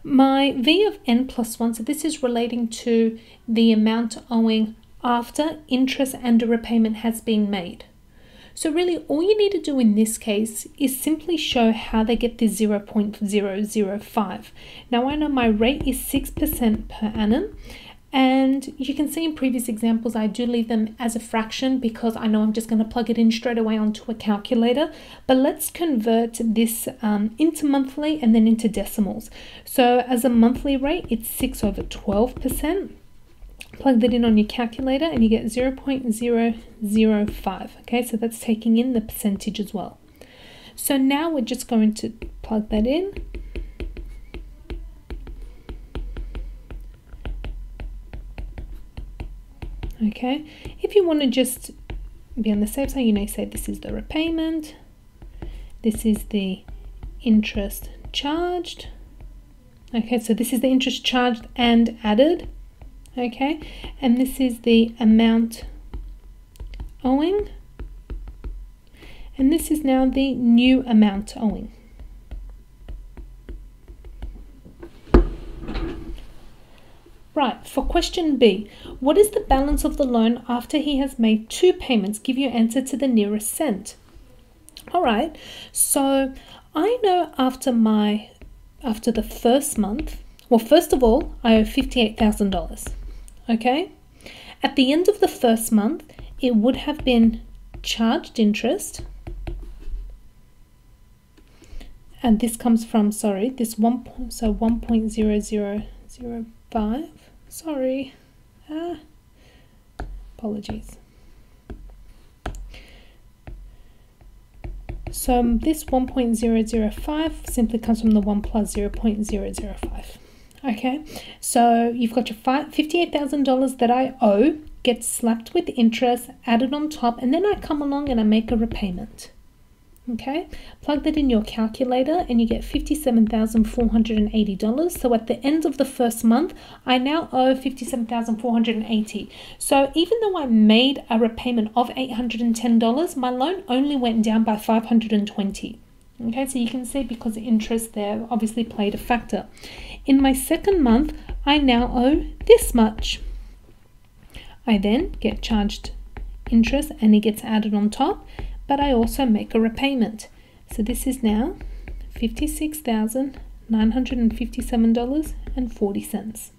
my V of n plus 1, so this is relating to the amount owing after interest and a repayment has been made. So really all you need to do in this case is simply show how they get the 0.005. Now I know my rate is 6% per annum and you can see in previous examples I do leave them as a fraction because I know I'm just going to plug it in straight away onto a calculator. But let's convert this um, into monthly and then into decimals. So as a monthly rate it's 6 over 12% plug that in on your calculator and you get 0.005 okay so that's taking in the percentage as well. So now we're just going to plug that in. Okay if you want to just be on the safe side you know say this is the repayment. This is the interest charged. Okay so this is the interest charged and added okay and this is the amount owing and this is now the new amount owing Right, for question B, what is the balance of the loan after he has made two payments? Give your answer to the nearest cent. All right, so I know after my after the first month, well, first of all, I owe $58,000 okay? At the end of the first month, it would have been charged interest. And this comes from, sorry, this one, so 1.0005, sorry, ah, apologies. So this 1.005 simply comes from the 1 plus 0.005. Okay, so you've got your $58,000 that I owe, gets slapped with interest, added on top, and then I come along and I make a repayment. Okay, plug that in your calculator and you get $57,480. So at the end of the first month, I now owe 57,480. So even though I made a repayment of $810, my loan only went down by 520. Okay, so you can see because the interest there obviously played a factor. In my second month, I now owe this much. I then get charged interest and it gets added on top, but I also make a repayment. So this is now $56,957.40.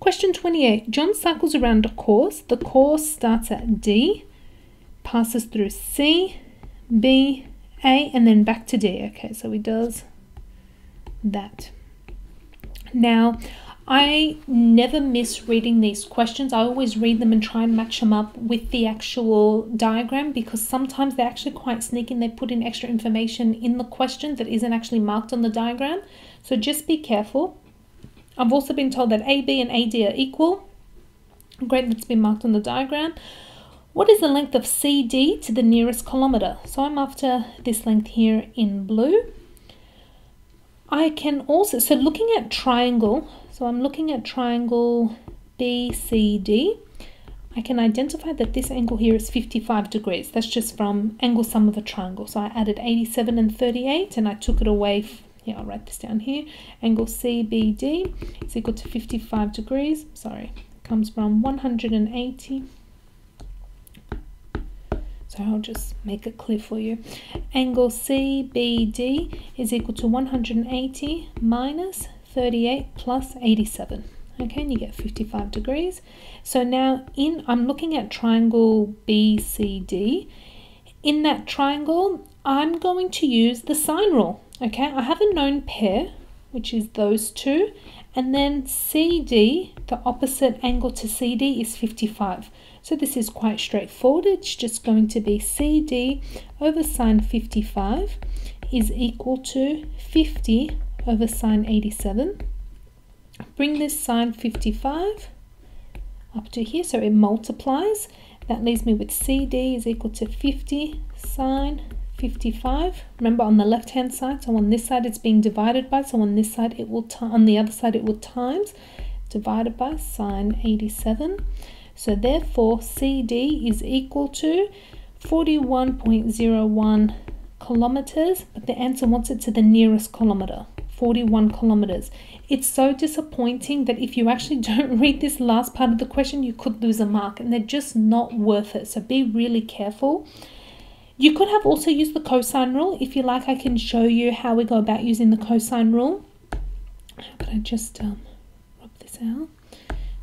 Question 28. John cycles around a course. The course starts at D passes through C, B, A, and then back to D. Okay, so he does that. Now, I never miss reading these questions. I always read them and try and match them up with the actual diagram because sometimes they're actually quite sneaky and they put in extra information in the question that isn't actually marked on the diagram. So just be careful. I've also been told that AB and AD are equal. Great, that's been marked on the diagram. What is the length of CD to the nearest kilometre? So I'm after this length here in blue. I can also, so looking at triangle, so I'm looking at triangle BCD. I can identify that this angle here is 55 degrees. That's just from angle sum of a triangle. So I added 87 and 38 and I took it away. Yeah, I'll write this down here. Angle CBD is equal to 55 degrees. Sorry, comes from 180 so I'll just make it clear for you. Angle CBD is equal to 180 minus 38 plus 87. Okay, and you get 55 degrees. So now in I'm looking at triangle BCD. In that triangle, I'm going to use the sine rule. Okay, I have a known pair, which is those two, and then CD, the opposite angle to CD is 55. So this is quite straightforward. It's just going to be CD over sine 55 is equal to 50 over sine 87. Bring this sine 55 up to here, so it multiplies. That leaves me with CD is equal to 50 sine 55. Remember on the left hand side, so on this side it's being divided by, so on this side it will, on the other side it will times, divided by sine 87. So therefore CD is equal to 41.01 kilometers, but the answer wants it to the nearest kilometer, 41 kilometers. It's so disappointing that if you actually *laughs* don't read this last part of the question, you could lose a mark and they're just not worth it. So be really careful. You could have also used the cosine rule. If you like, I can show you how we go about using the cosine rule. But I just um, rub this out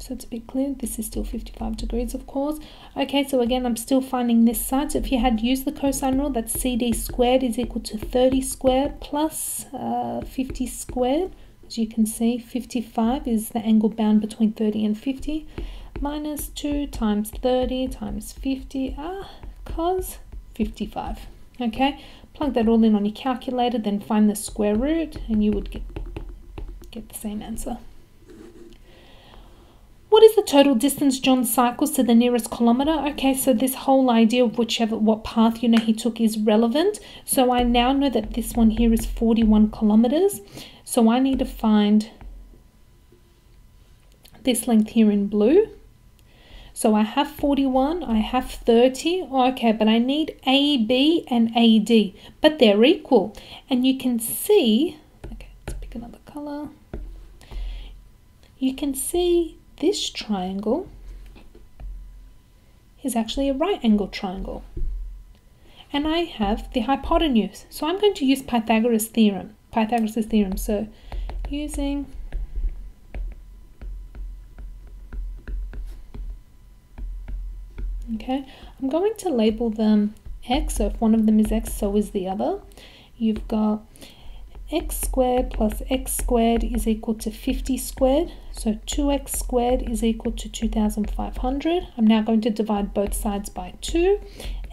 so to be clear this is still 55 degrees of course. Okay so again I'm still finding this side so if you had used the cosine rule that CD squared is equal to 30 squared plus uh, 50 squared as you can see 55 is the angle bound between 30 and 50 minus 2 times 30 times 50 ah cos 55 okay plug that all in on your calculator then find the square root and you would get get the same answer what is the total distance John cycles to the nearest kilometer? Okay, so this whole idea of whichever what path you know he took is relevant. So I now know that this one here is 41 kilometers. So I need to find this length here in blue. So I have 41, I have 30, okay, but I need AB and AD, but they're equal. And you can see, okay, let's pick another color. You can see this triangle is actually a right angle triangle. And I have the hypotenuse. So I'm going to use Pythagoras theorem. Pythagoras theorem. So using Okay, I'm going to label them x. So if one of them is x, so is the other. You've got x squared plus x squared is equal to 50 squared. So 2x squared is equal to 2500. I'm now going to divide both sides by 2.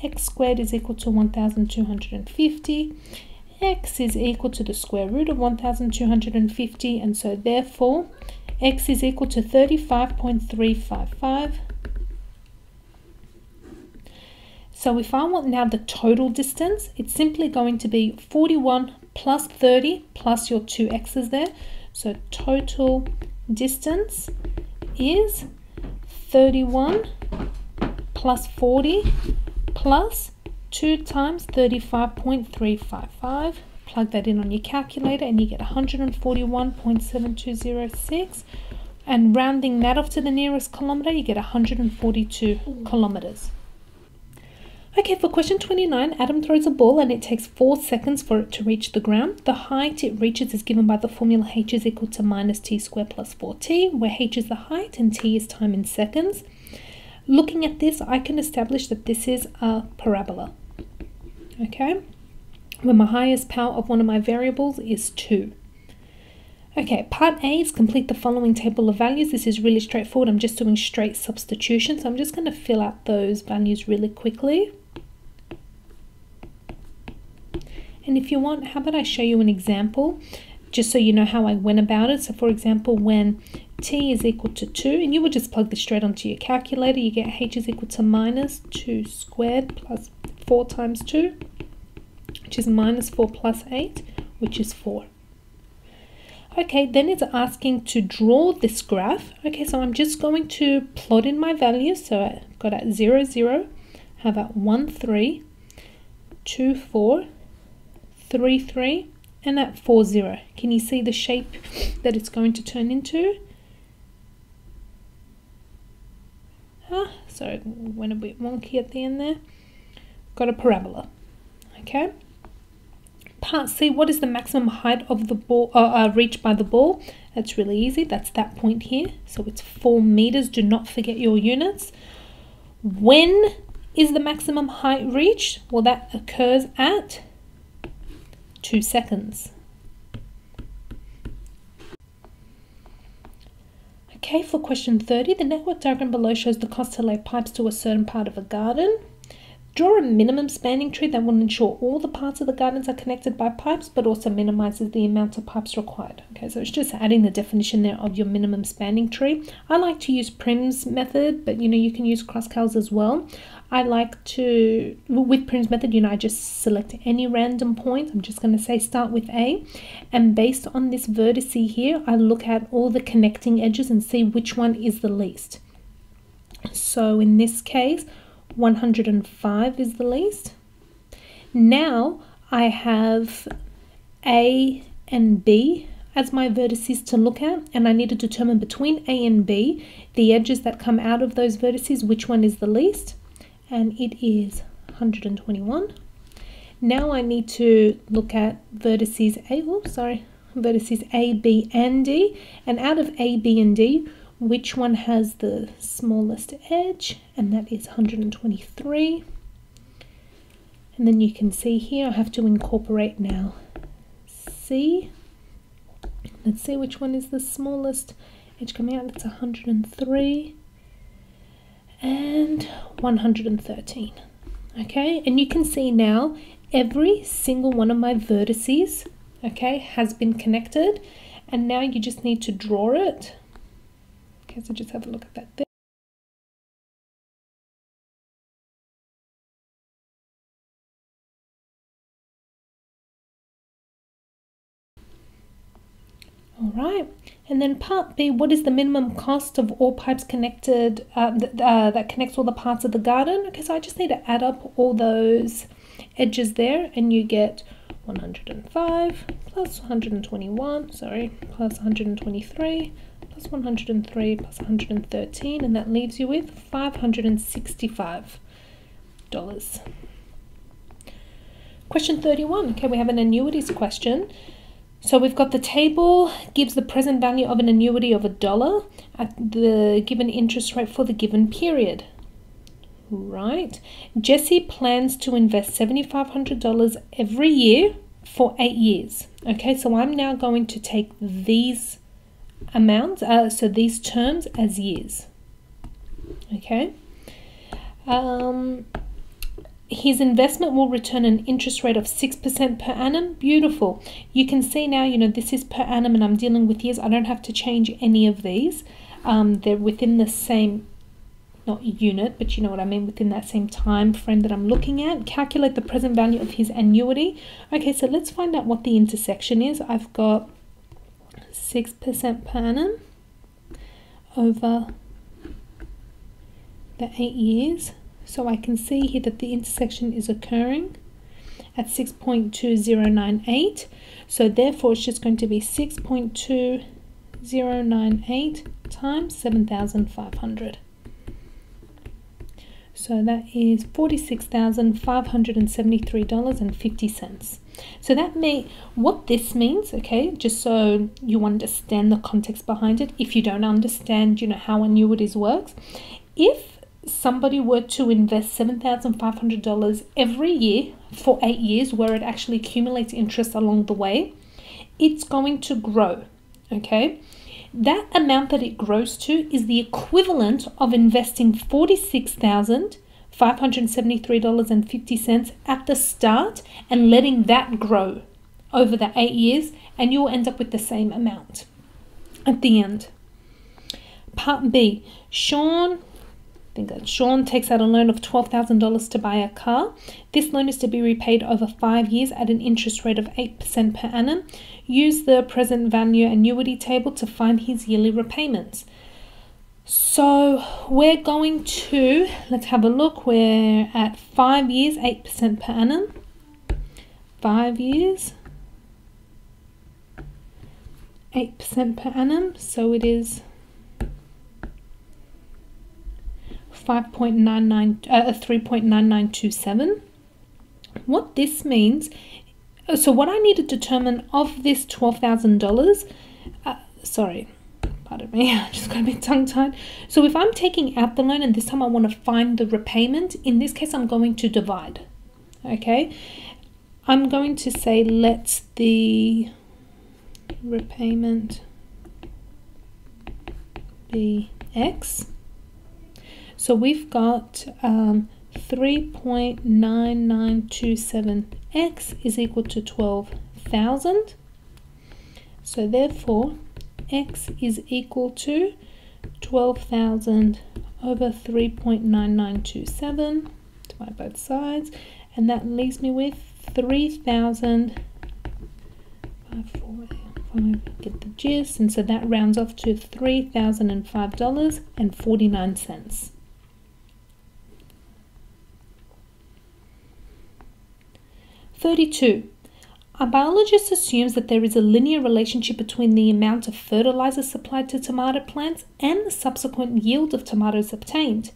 x squared is equal to 1250. x is equal to the square root of 1250 and so therefore x is equal to 35.355 so if I want now the total distance, it's simply going to be 41 plus 30 plus your two x's there. So total distance is 31 plus 40 plus 2 times 35.355. Plug that in on your calculator and you get 141.7206. And rounding that off to the nearest kilometre, you get 142 kilometres. Okay, for question 29, Adam throws a ball and it takes 4 seconds for it to reach the ground. The height it reaches is given by the formula h is equal to minus t squared plus 4t, where h is the height and t is time in seconds. Looking at this, I can establish that this is a parabola. Okay, where my highest power of one of my variables is 2. Okay, part A is complete the following table of values. This is really straightforward. I'm just doing straight substitution. So I'm just going to fill out those values really quickly. And if you want, how about I show you an example just so you know how I went about it. So for example, when t is equal to 2, and you will just plug this straight onto your calculator, you get h is equal to minus 2 squared plus 4 times 2, which is minus 4 plus 8, which is 4. Okay, then it's asking to draw this graph. Okay, so I'm just going to plot in my values. So I've got at 0, 0, have at 1, 3, 2, 4, 3, 3, and at 4, 0. Can you see the shape that it's going to turn into? Ah, sorry, went a bit wonky at the end there. Got a parabola. Okay. Part C, what is the maximum height of the ball uh, uh, reached by the ball? That's really easy. That's that point here. So it's 4 meters. Do not forget your units. When is the maximum height reached? Well, that occurs at 2 seconds. Okay, for question 30, the network diagram below shows the cost to lay pipes to a certain part of a garden. Draw a minimum spanning tree that will ensure all the parts of the gardens are connected by pipes, but also minimizes the amount of pipes required. Okay, so it's just adding the definition there of your minimum spanning tree. I like to use Prim's method, but you know, you can use Kruskals as well. I like to, with Prim's method, you know, I just select any random point. I'm just going to say start with A. And based on this vertex here, I look at all the connecting edges and see which one is the least. So in this case, 105 is the least. Now I have A and B as my vertices to look at and I need to determine between A and B the edges that come out of those vertices which one is the least and it is 121. Now I need to look at vertices A, oh sorry, vertices A, B and D. And out of A, B and D which one has the smallest edge? And that is 123 and then you can see here I have to incorporate now C. Let's see which one is the smallest edge coming out. That's 103 and 113 okay and you can see now every single one of my vertices okay has been connected and now you just need to draw it Okay, so just have a look at that there. Right, and then part B, what is the minimum cost of all pipes connected, uh, th uh, that connects all the parts of the garden? Okay, so I just need to add up all those edges there and you get 105 plus 121, sorry, plus 123 plus 103 plus 113 and that leaves you with $565. Question 31. Okay, we have an annuities question. So we've got the table gives the present value of an annuity of a dollar at the given interest rate for the given period. Right. Jesse plans to invest $7,500 every year for eight years. Okay, so I'm now going to take these amounts, uh, so these terms as years. Okay. Um, his investment will return an interest rate of 6% per annum. Beautiful. You can see now, you know, this is per annum and I'm dealing with years. I don't have to change any of these. Um, they're within the same, not unit, but you know what I mean, within that same time frame that I'm looking at. Calculate the present value of his annuity. Okay, so let's find out what the intersection is. I've got 6% per annum over the 8 years. So I can see here that the intersection is occurring at 6.2098. So therefore it's just going to be 6.2098 times 7,500. So that is $46,573.50. So that may, what this means, okay, just so you understand the context behind it, if you don't understand, you know, how annuities works, if somebody were to invest $7,500 every year for eight years where it actually accumulates interest along the way, it's going to grow okay, that amount that it grows to is the equivalent of investing $46,573.50 at the start and letting that grow over the eight years, and you'll end up with the same amount at the end. Part B Sean think that Sean takes out a loan of $12,000 to buy a car. This loan is to be repaid over five years at an interest rate of 8% per annum. Use the present value annuity table to find his yearly repayments. So we're going to, let's have a look, we're at five years, 8% per annum. Five years, 8% per annum. So it is 5.99 uh, 3.9927 what this means uh, so what I need to determine of this $12,000 uh, sorry pardon me *laughs* I just got a bit tongue tied. So if I'm taking out the loan and this time I want to find the repayment in this case I'm going to divide okay? I'm going to say let the repayment be x so we've got um, 3.9927x is equal to 12,000. So therefore, x is equal to 12,000 over 3.9927 divide both sides and that leaves me with 3,000 get the gist and so that rounds off to $3,005.49 32. A biologist assumes that there is a linear relationship between the amount of fertilizer supplied to tomato plants and the subsequent yield of tomatoes obtained.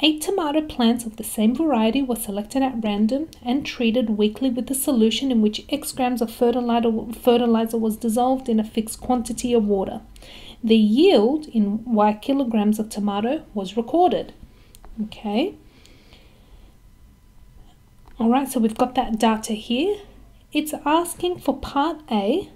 Eight tomato plants of the same variety were selected at random and treated weekly with a solution in which X grams of fertilizer was dissolved in a fixed quantity of water. The yield in Y kilograms of tomato was recorded. Okay. All right, so we've got that data here. It's asking for part A.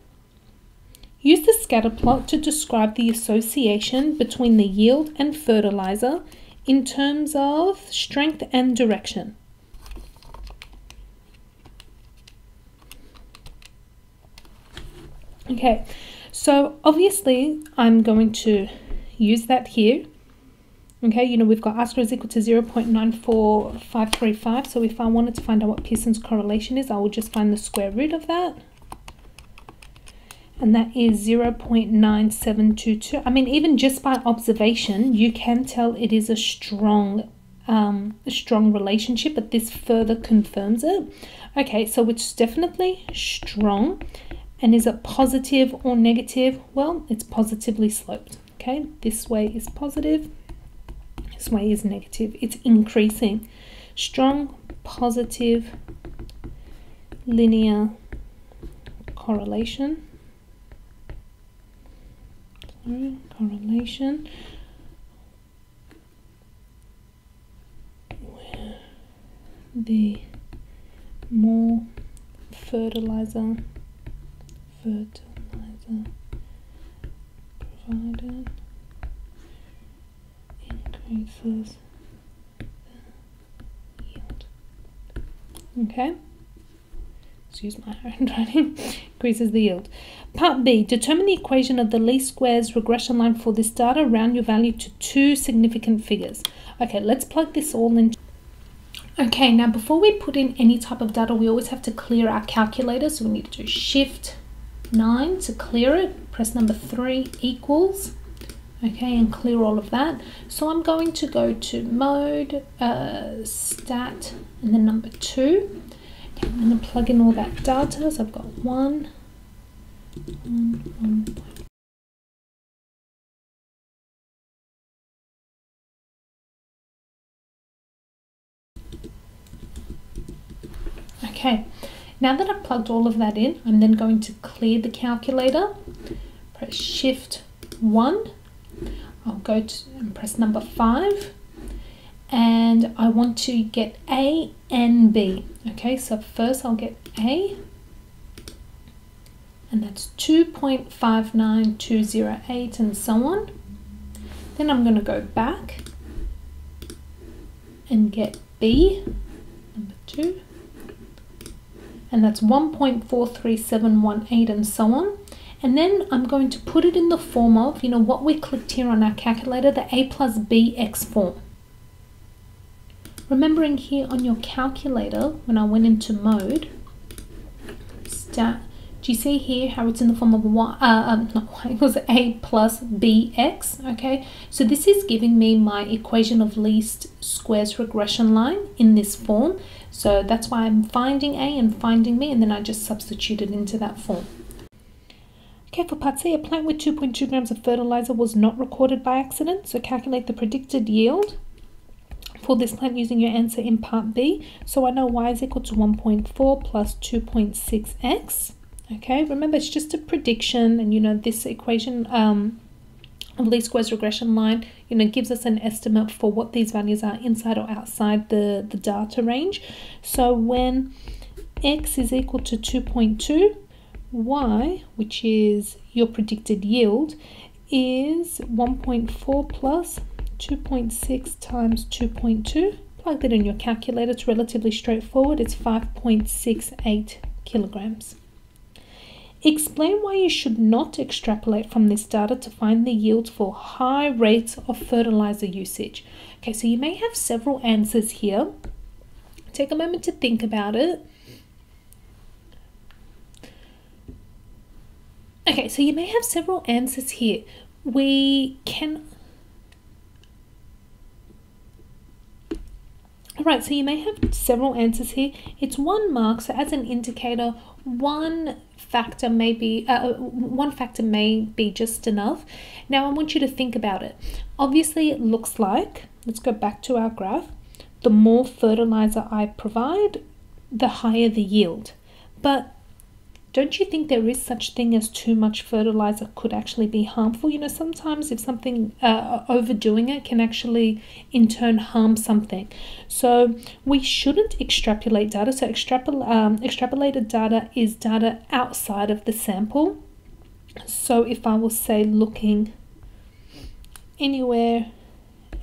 Use the scatter plot to describe the association between the yield and fertilizer in terms of strength and direction. Okay, so obviously I'm going to use that here Okay, you know, we've got R is equal to 0 0.94535. So if I wanted to find out what Pearson's correlation is, I will just find the square root of that. And that is 0 0.9722. I mean, even just by observation, you can tell it is a strong, um, a strong relationship, but this further confirms it. Okay, so it's definitely strong. And is it positive or negative? Well, it's positively sloped. Okay, this way is positive this way is negative. It's increasing. Strong positive linear correlation. Sorry, correlation. The more fertilizer fertilizer provided increases the yield. Okay. Excuse my *laughs* handwriting. increases the yield. Part B. Determine the equation of the least squares regression line for this data. Round your value to two significant figures. Okay, let's plug this all in. Okay, now before we put in any type of data, we always have to clear our calculator. So we need to do Shift 9 to clear it. Press number 3 equals okay and clear all of that. So I'm going to go to mode uh, stat and then number two. Okay, I'm going to plug in all that data. So I've got one, one, one Okay, now that I've plugged all of that in, I'm then going to clear the calculator, press shift 1 I'll go to and press number five and I want to get A and B. Okay, so first I'll get A and that's 2.59208 and so on. Then I'm going to go back and get B, number 2, and that's 1.43718 and so on. And then I'm going to put it in the form of, you know, what we clicked here on our calculator, the A plus BX form. Remembering here on your calculator, when I went into mode, start, do you see here how it's in the form of y, uh, um, *laughs* not y, was a plus bx, okay? So this is giving me my equation of least squares regression line in this form. So that's why I'm finding a and finding b, and then I just substitute it into that form. Okay, for part C, a plant with 2.2 grams of fertilizer was not recorded by accident, so calculate the predicted yield for this plant using your answer in part B. So I know y is equal to 1.4 plus 2.6x. Okay, remember it's just a prediction and you know this equation um, of least squares regression line you know gives us an estimate for what these values are inside or outside the, the data range. So when x is equal to 2.2 y, which is your predicted yield, is 1.4 plus 2.6 times 2.2. Plug that in your calculator, it's relatively straightforward. It's 5.68 kilograms. Explain why you should not extrapolate from this data to find the yield for high rates of fertilizer usage. Okay, so you may have several answers here. Take a moment to think about it. Okay, so you may have several answers here. We can Alright, so you may have several answers here. It's one mark, so as an indicator, one factor may be, uh, uh, one factor may be just enough. Now I want you to think about it. Obviously it looks like, let's go back to our graph, the more fertilizer I provide, the higher the yield. But don't you think there is such thing as too much fertilizer could actually be harmful? You know sometimes if something uh, overdoing it can actually in turn harm something. So we shouldn't extrapolate data. So extrapol um, extrapolated data is data outside of the sample. So if i will say looking anywhere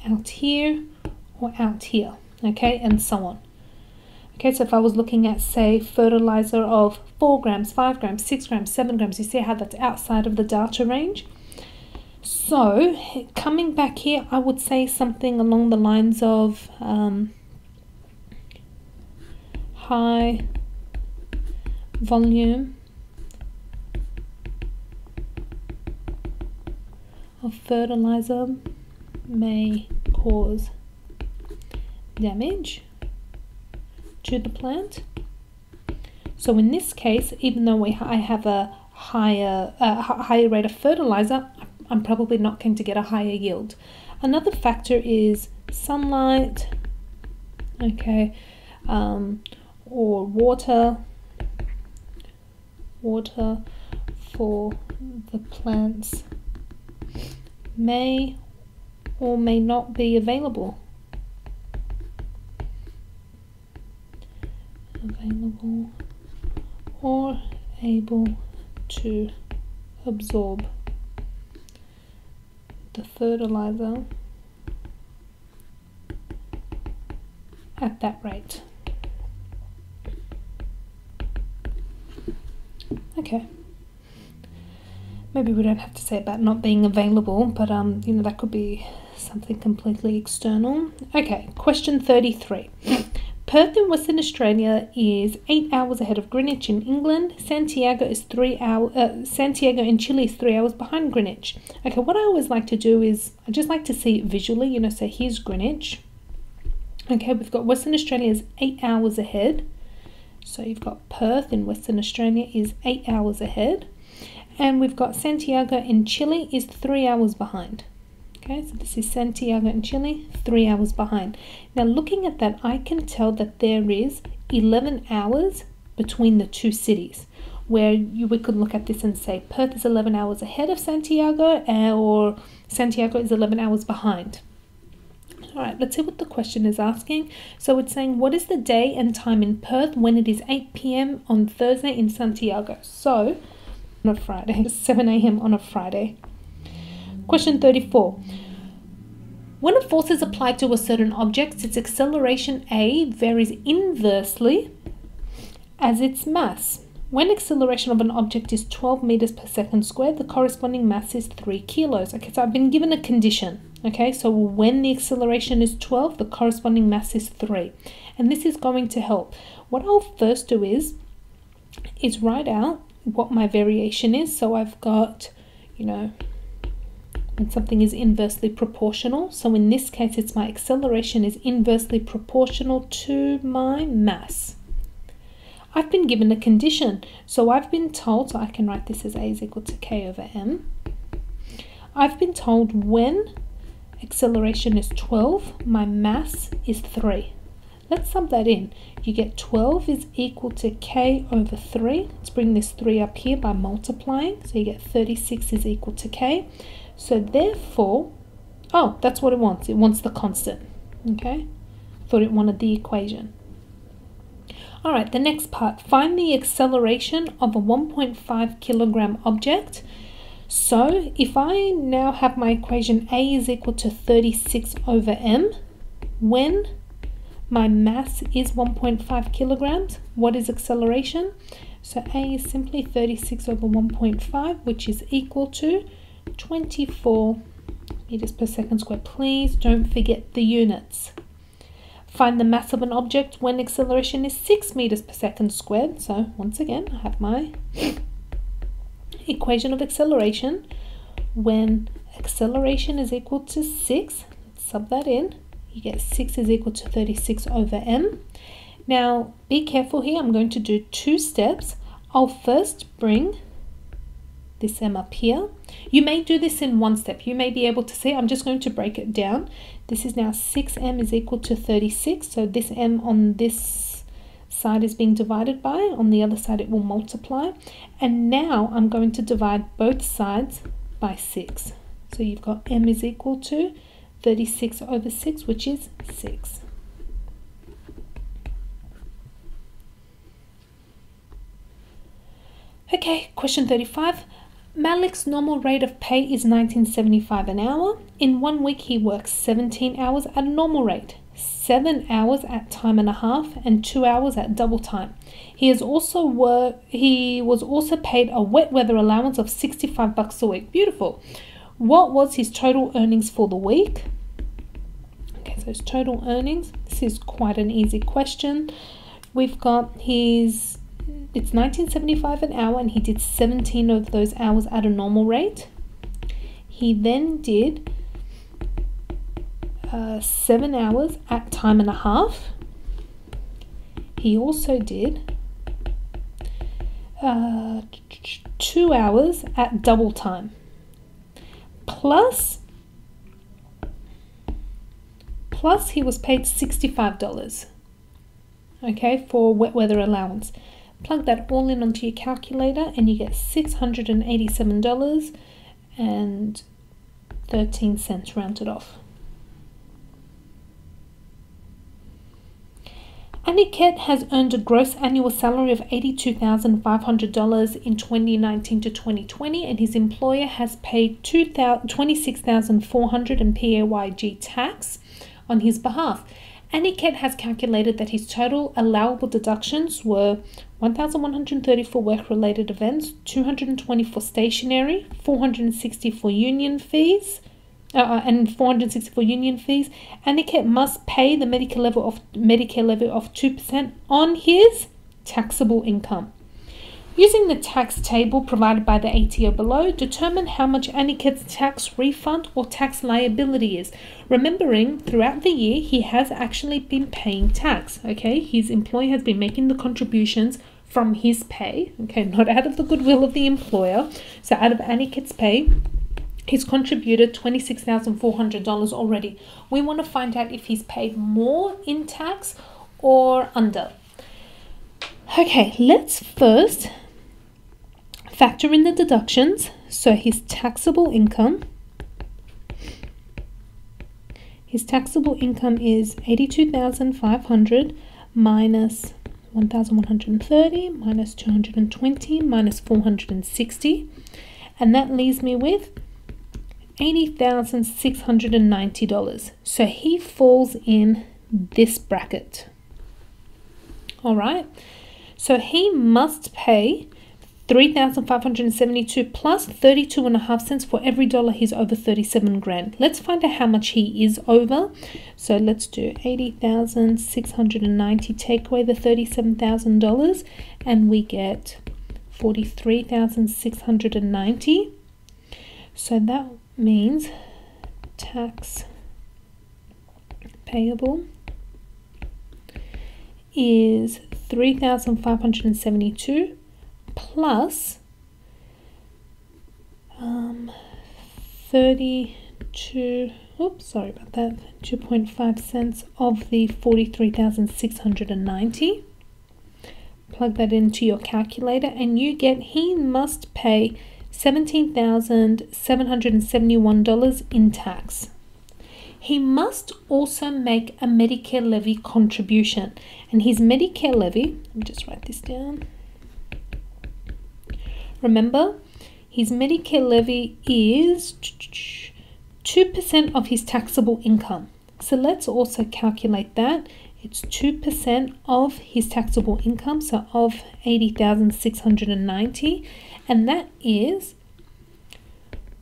out here or out here okay and so on Okay, so if I was looking at, say, fertilizer of 4 grams, 5 grams, 6 grams, 7 grams, you see how that's outside of the data range? So, coming back here, I would say something along the lines of um, high volume of fertilizer may cause damage to the plant. So in this case, even though we, I have a higher, uh, higher rate of fertilizer, I'm probably not going to get a higher yield. Another factor is sunlight, okay, um, or water, water for the plants may or may not be available. Available or able to absorb the fertilizer at that rate. Okay. Maybe we don't have to say about not being available, but um, you know, that could be something completely external. Okay, question 33. Perth in Western Australia is eight hours ahead of Greenwich in England. Santiago is three hour. Uh, Santiago in Chile is three hours behind Greenwich. Okay, what I always like to do is I just like to see it visually. You know, so here's Greenwich. Okay, we've got Western Australia is eight hours ahead. So you've got Perth in Western Australia is eight hours ahead, and we've got Santiago in Chile is three hours behind. Okay, so this is Santiago in Chile, three hours behind. Now looking at that, I can tell that there is 11 hours between the two cities where you, we could look at this and say Perth is 11 hours ahead of Santiago eh, or Santiago is 11 hours behind. All right, let's see what the question is asking. So it's saying, what is the day and time in Perth when it is 8 p.m. on Thursday in Santiago? So on a Friday, *laughs* 7 a.m. on a Friday. Question 34. When a force is applied to a certain object, its acceleration a varies inversely as its mass. When acceleration of an object is 12 meters per second squared, the corresponding mass is 3 kilos. Okay, so I've been given a condition. Okay, so when the acceleration is 12, the corresponding mass is 3. And this is going to help. What I'll first do is, is write out what my variation is. So I've got, you know, when something is inversely proportional. So in this case, it's my acceleration is inversely proportional to my mass. I've been given a condition. So I've been told, so I can write this as A is equal to K over M. I've been told when acceleration is 12, my mass is 3. Let's sum that in. You get 12 is equal to k over 3. Let's bring this 3 up here by multiplying. So you get 36 is equal to k. So therefore, oh, that's what it wants. It wants the constant. Okay, thought it wanted the equation. All right, the next part. Find the acceleration of a 1.5 kilogram object. So if I now have my equation A is equal to 36 over m, when my mass is 1.5 kilograms, what is acceleration? So A is simply 36 over 1.5, which is equal to 24 meters per second squared. Please don't forget the units. Find the mass of an object when acceleration is 6 meters per second squared. So once again, I have my equation of acceleration. When acceleration is equal to 6, sub that in, you get 6 is equal to 36 over m. Now, be careful here. I'm going to do two steps. I'll first bring this m up here. You may do this in one step. You may be able to see, I'm just going to break it down. This is now 6m is equal to 36. So this m on this side is being divided by. On the other side it will multiply. And now I'm going to divide both sides by 6. So you've got m is equal to 36 over 6, which is 6. Okay, question 35. Malik's normal rate of pay is 1975 an hour. In one week, he works 17 hours at a normal rate, 7 hours at time and a half, and 2 hours at double time. He also he was also paid a wet weather allowance of 65 bucks a week. Beautiful. What was his total earnings for the week? Okay, so his total earnings. This is quite an easy question. We've got his it's 1975 an hour and he did 17 of those hours at a normal rate. He then did uh, seven hours at time and a half. He also did uh, two hours at double time. Plus, plus he was paid $65 okay for wet weather allowance Plug that all in onto your calculator and you get $687 and 13 cents rounded off. Aniket has earned a gross annual salary of $82,500 in 2019 to 2020 and his employer has paid 26,400 in PAYG tax on his behalf. Aniket has calculated that his total allowable deductions were 1,130 for work related events, 220 for stationery, 460 for union fees, uh, uh and 460 for union fees. Aniket must pay the Medicare level of Medicare levy of 2% on his taxable income. Using the tax table provided by the ATO below, determine how much Aniket's tax refund or tax liability is. Remembering throughout the year he has actually been paying tax. Okay, his employer has been making the contributions from his pay, okay, not out of the goodwill of the employer. So out of Aniket's pay, he's contributed $26,400 already. We want to find out if he's paid more in tax or under. Okay, let's first Factor in the deductions, so his taxable income. His taxable income is 82,500 minus 1130 minus 220 minus 460 and that leaves me with $80,690 so he falls in this bracket. All right? So he must pay 3,572 plus 32 and a half cents for every dollar he's over 37 grand. Let's find out how much he is over. So let's do 80,690 take away the $37,000 and we get 43,690. So that means tax payable is 3,572 plus um, 32 oops sorry about that 2.5 cents of the 43,690 plug that into your calculator and you get he must pay $17,771 in tax. He must also make a Medicare levy contribution. And his Medicare levy let me just write this down Remember, his Medicare levy is 2% of his taxable income. So let's also calculate that. It's 2% of his taxable income, so of 80,690, and that is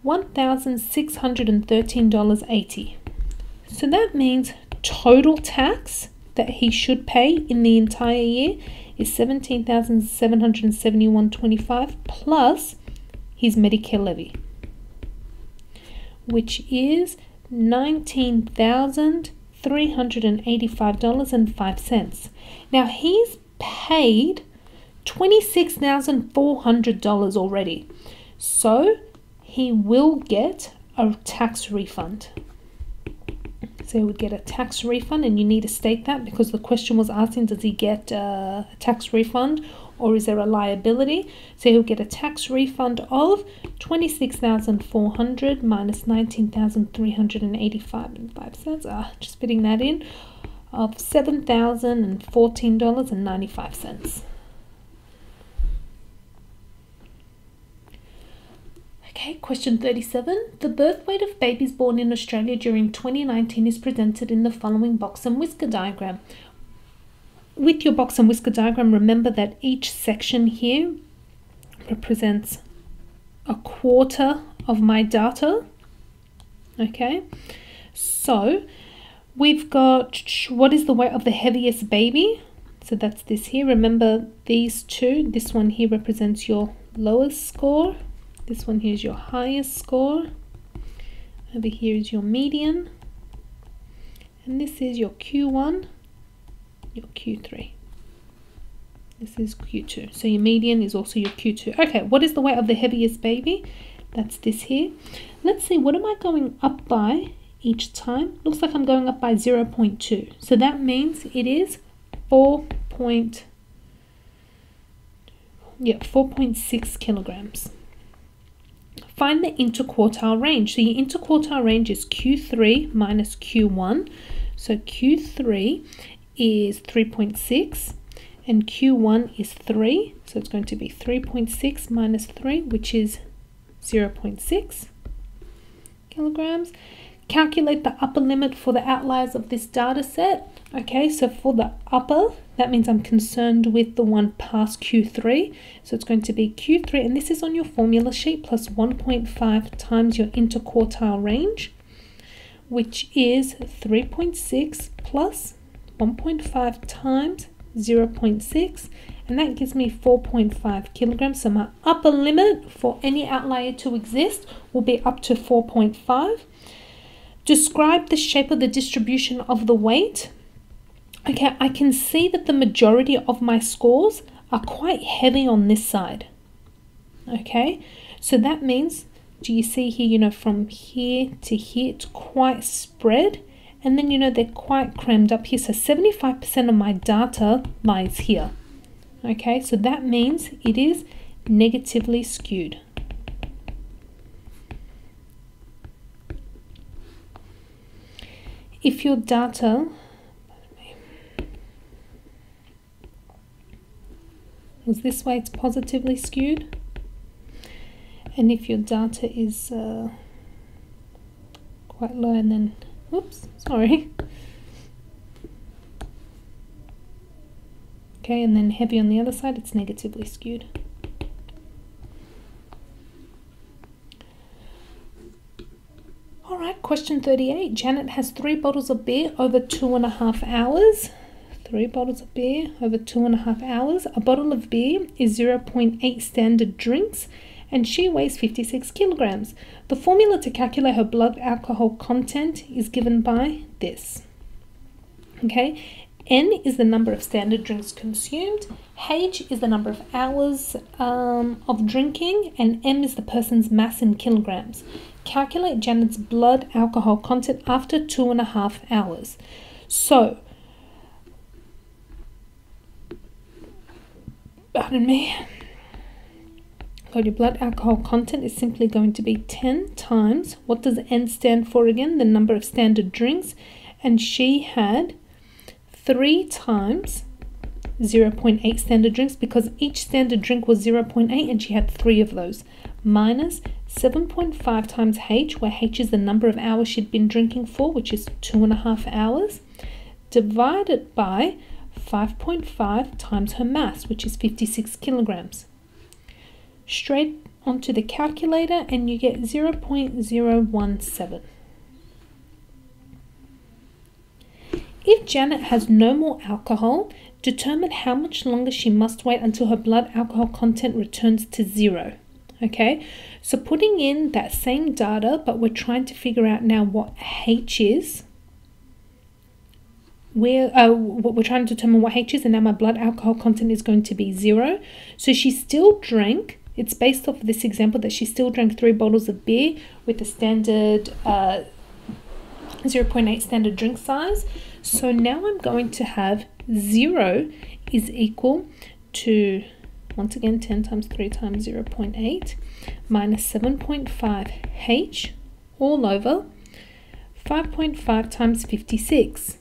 $1,613.80. So that means total tax that he should pay in the entire year is 17,771.25 plus his Medicare levy, which is $19,385.05. Now he's paid $26,400 already. So he will get a tax refund. So he would get a tax refund, and you need to state that because the question was asking does he get a tax refund or is there a liability? So he'll get a tax refund of 26,400 minus 19,385 and 5 cents. Ah, just fitting that in of $7,014.95. Okay, question 37. The birth weight of babies born in Australia during 2019 is presented in the following box and whisker diagram. With your box and whisker diagram, remember that each section here represents a quarter of my data. Okay, so we've got what is the weight of the heaviest baby? So that's this here. Remember these two. This one here represents your lowest score this one here is your highest score. Over here is your median. And this is your Q1, your Q3. This is Q2. So your median is also your Q2. Okay, what is the weight of the heaviest baby? That's this here. Let's see, what am I going up by each time? Looks like I'm going up by 0 0.2. So that means it is 4. Point, yeah, 4.6 kilograms. Find the interquartile range. So your interquartile range is Q3 minus Q1. So Q3 is 3.6 and Q1 is 3. So it's going to be 3.6 minus 3, which is 0 0.6 kilograms. Calculate the upper limit for the outliers of this data set. Okay, so for the upper, that means I'm concerned with the one past Q3. So it's going to be Q3, and this is on your formula sheet, plus 1.5 times your interquartile range, which is 3.6 plus 1.5 times 0.6, and that gives me 4.5 kilograms. So my upper limit for any outlier to exist will be up to 4.5. Describe the shape of the distribution of the weight okay, I can see that the majority of my scores are quite heavy on this side. Okay, so that means, do you see here, you know, from here to here, it's quite spread. And then, you know, they're quite crammed up here. So 75% of my data lies here. Okay, so that means it is negatively skewed. If your data was this way it's positively skewed and if your data is uh, quite low and then whoops sorry okay and then heavy on the other side it's negatively skewed Alright, question 38. Janet has three bottles of beer over two and a half hours. Three bottles of beer over two and a half hours. A bottle of beer is 0.8 standard drinks and she weighs 56 kilograms. The formula to calculate her blood alcohol content is given by this. Okay, N is the number of standard drinks consumed, H is the number of hours um, of drinking, and M is the person's mass in kilograms. Calculate Janet's blood alcohol content after two and a half hours. So, pardon me. So your blood alcohol content is simply going to be 10 times, what does N stand for again? The number of standard drinks. And she had 3 times 0.8 standard drinks because each standard drink was 0.8 and she had 3 of those. Minus 7.5 times H, where H is the number of hours she'd been drinking for, which is 2.5 hours, divided by 5.5 times her mass, which is 56 kilograms straight onto the calculator and you get 0.017. If Janet has no more alcohol, determine how much longer she must wait until her blood alcohol content returns to zero. Okay, so putting in that same data, but we're trying to figure out now what H is. Where uh, we're trying to determine what H is, and now my blood alcohol content is going to be zero. So she still drank it's based off of this example that she still drank three bottles of beer with a standard uh, 0.8 standard drink size. So now I'm going to have 0 is equal to, once again, 10 times 3 times 0.8 minus 7.5 H all over 5.5 times 56.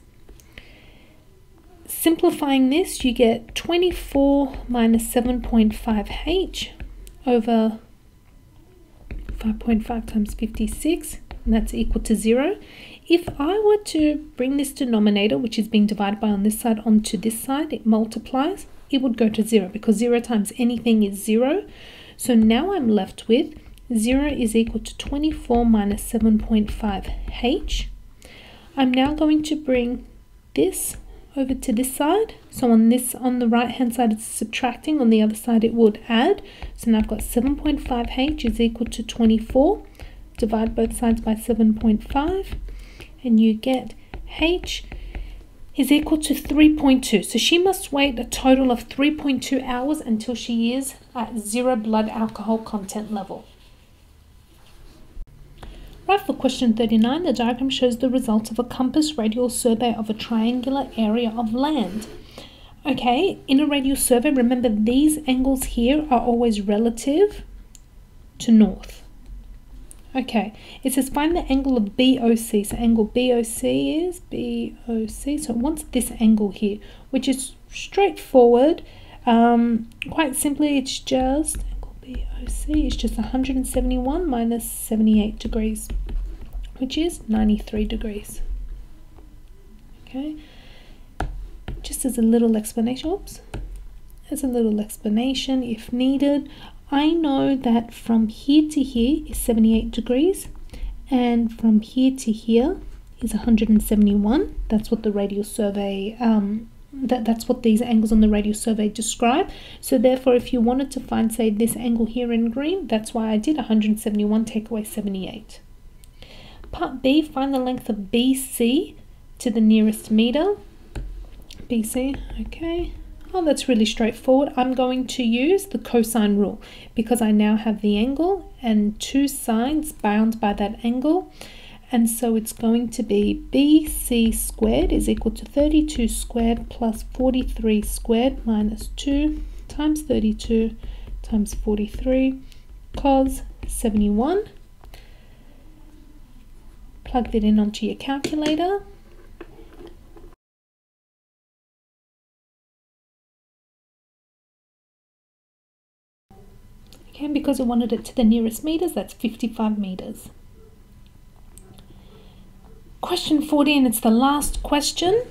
Simplifying this, you get 24 minus 7.5 H over 5.5 times 56 and that's equal to 0. If I were to bring this denominator, which is being divided by on this side, onto this side, it multiplies, it would go to 0 because 0 times anything is 0. So now I'm left with 0 is equal to 24 minus 7.5 h. I'm now going to bring this over to this side. So on this, on the right hand side, it's subtracting. On the other side, it would add. So now I've got 7.5h is equal to 24. Divide both sides by 7.5 and you get h is equal to 3.2. So she must wait a total of 3.2 hours until she is at zero blood alcohol content level. Right, for question 39, the diagram shows the result of a compass radial survey of a triangular area of land. Okay, in a radial survey, remember these angles here are always relative to north. Okay, it says find the angle of BOC. So angle BOC is BOC. So it wants this angle here, which is straightforward. Um, quite simply, it's just BOC is just 171 minus 78 degrees, which is 93 degrees. Okay, just as a little explanation, oops, as a little explanation if needed, I know that from here to here is 78 degrees and from here to here is 171. That's what the radial survey um, that that's what these angles on the radial survey describe. So therefore if you wanted to find say this angle here in green that's why I did 171 take away 78 part B find the length of BC to the nearest meter. BC okay. Oh that's really straightforward. I'm going to use the cosine rule because I now have the angle and two sides bound by that angle and so it's going to be BC squared is equal to 32 squared plus 43 squared minus 2 times 32 times 43 cos 71. Plug that in onto your calculator Again, because we wanted it to the nearest meters, that's 55 meters. Question 40, and it's the last question.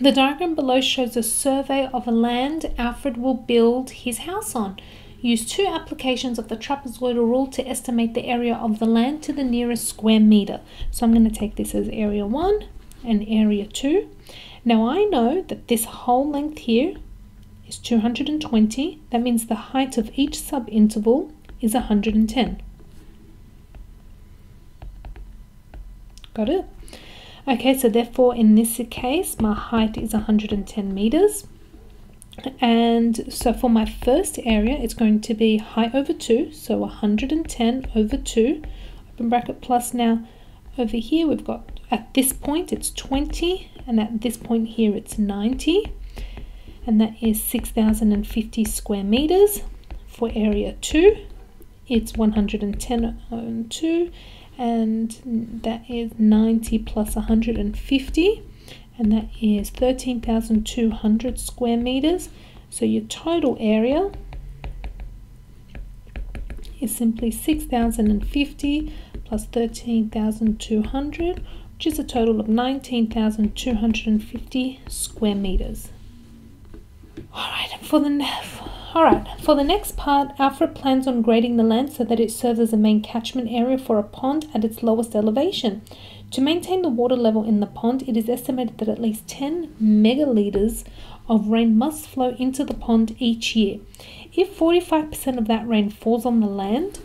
The diagram below shows a survey of a land Alfred will build his house on. Use two applications of the trapezoidal rule to estimate the area of the land to the nearest square meter. So I'm going to take this as area 1 and area 2. Now I know that this whole length here is 220. That means the height of each subinterval is 110. Got it? Okay, so therefore in this case, my height is 110 meters. And so for my first area, it's going to be height over 2, so 110 over 2, open bracket plus now over here we've got at this point it's 20 and at this point here it's 90 and that is 6050 square meters for area 2 it's 110 on 2 and that is 90 plus 150 and that is 13,200 square meters. So your total area is simply 6,050 plus 13,200 which is a total of 19,250 square meters. All right for the Alright, for the next part, Alfred plans on grading the land so that it serves as a main catchment area for a pond at its lowest elevation. To maintain the water level in the pond, it is estimated that at least 10 megaliters of rain must flow into the pond each year. If 45% of that rain falls on the land,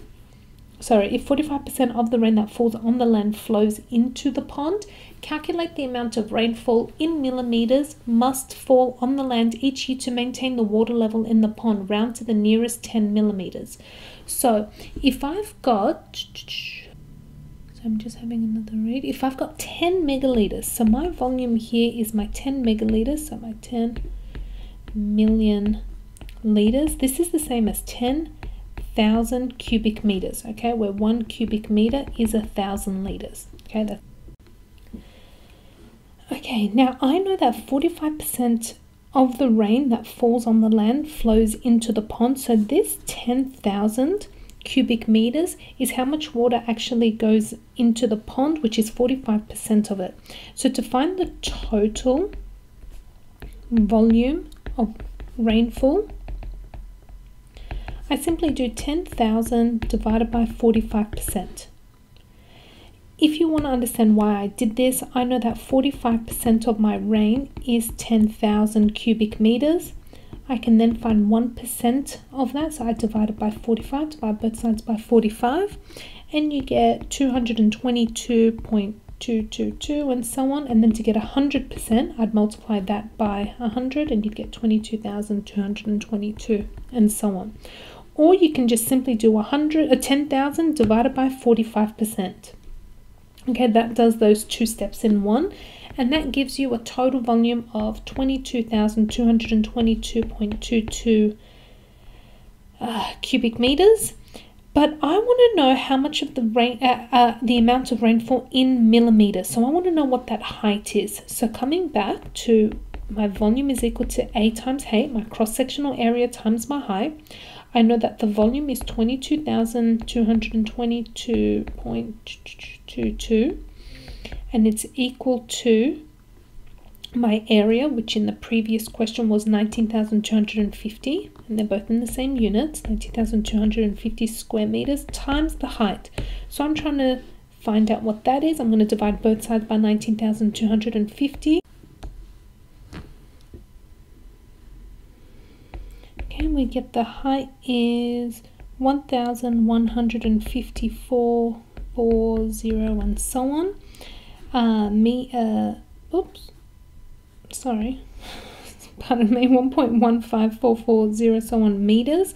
sorry, if 45% of the rain that falls on the land flows into the pond, calculate the amount of rainfall in millimeters must fall on the land each year to maintain the water level in the pond round to the nearest 10 millimeters. So if I've got, so I'm just having another read, if I've got 10 megaliters, so my volume here is my 10 megaliters, so my 10 million liters, this is the same as 10 thousand cubic meters okay? Where one cubic meter is a thousand liters okay? That's okay now i know that 45 percent of the rain that falls on the land flows into the pond so this 10,000 cubic meters is how much water actually goes into the pond which is 45% of it so to find the total volume of rainfall I simply do 10,000 divided by 45%. If you want to understand why I did this, I know that 45% of my rain is 10,000 cubic meters. I can then find 1% of that, so I divide it by 45, divide both sides by 45, and you get 222.222 and so on. And then to get 100%, I'd multiply that by 100 and you'd get 22,222 and so on or you can just simply do 100 a uh, 10,000 divided by 45%. Okay, that does those two steps in one and that gives you a total volume of 22,222.22 uh, cubic meters. But I want to know how much of the rain, uh, uh, the amount of rainfall in millimeters. So I want to know what that height is. So coming back to my volume is equal to A times height, my cross-sectional area times my height. I know that the volume is 22,222.22 and it's equal to my area, which in the previous question was 19,250, and they're both in the same units, 19,250 square meters times the height. So I'm trying to find out what that is. I'm going to divide both sides by 19,250 and we get the height is 1154 40 and so on. Uh, me uh, oops sorry. *laughs* Pardon me 1.15440 so on meters.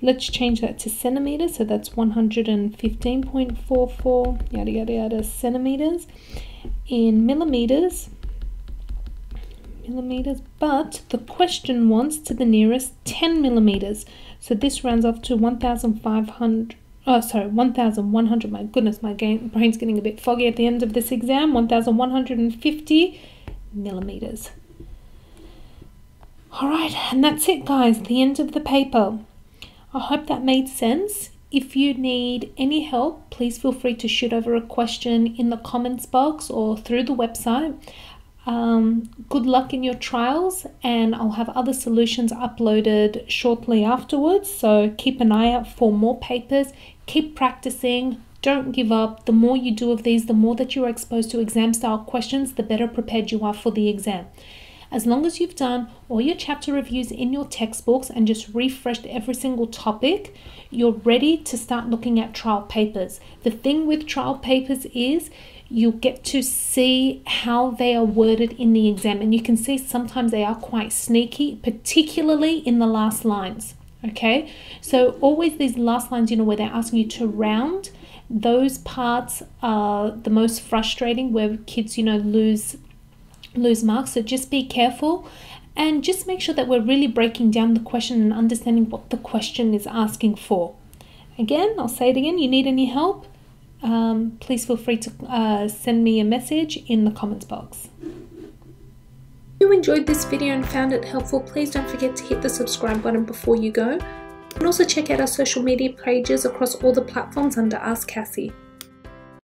Let's change that to centimeters so that's 115.44 yada yada yada centimeters. In millimeters millimeters, but the question wants to the nearest 10 millimeters. So this rounds off to 1,500. Oh, sorry, 1,100. My goodness, my brain's getting a bit foggy at the end of this exam. 1,150 millimeters. All right, and that's it, guys. The end of the paper. I hope that made sense. If you need any help, please feel free to shoot over a question in the comments box or through the website. Um, good luck in your trials, and I'll have other solutions uploaded shortly afterwards. So keep an eye out for more papers. Keep practicing. Don't give up. The more you do of these, the more that you're exposed to exam style questions, the better prepared you are for the exam. As long as you've done all your chapter reviews in your textbooks and just refreshed every single topic, you're ready to start looking at trial papers. The thing with trial papers is you get to see how they are worded in the exam, and you can see sometimes they are quite sneaky, particularly in the last lines. Okay, so always these last lines, you know, where they're asking you to round, those parts are the most frustrating where kids, you know, lose lose marks. So just be careful and just make sure that we're really breaking down the question and understanding what the question is asking for. Again, I'll say it again, you need any help, um, please feel free to uh, send me a message in the comments box. If you enjoyed this video and found it helpful, please don't forget to hit the subscribe button before you go. And also check out our social media pages across all the platforms under askcaasi.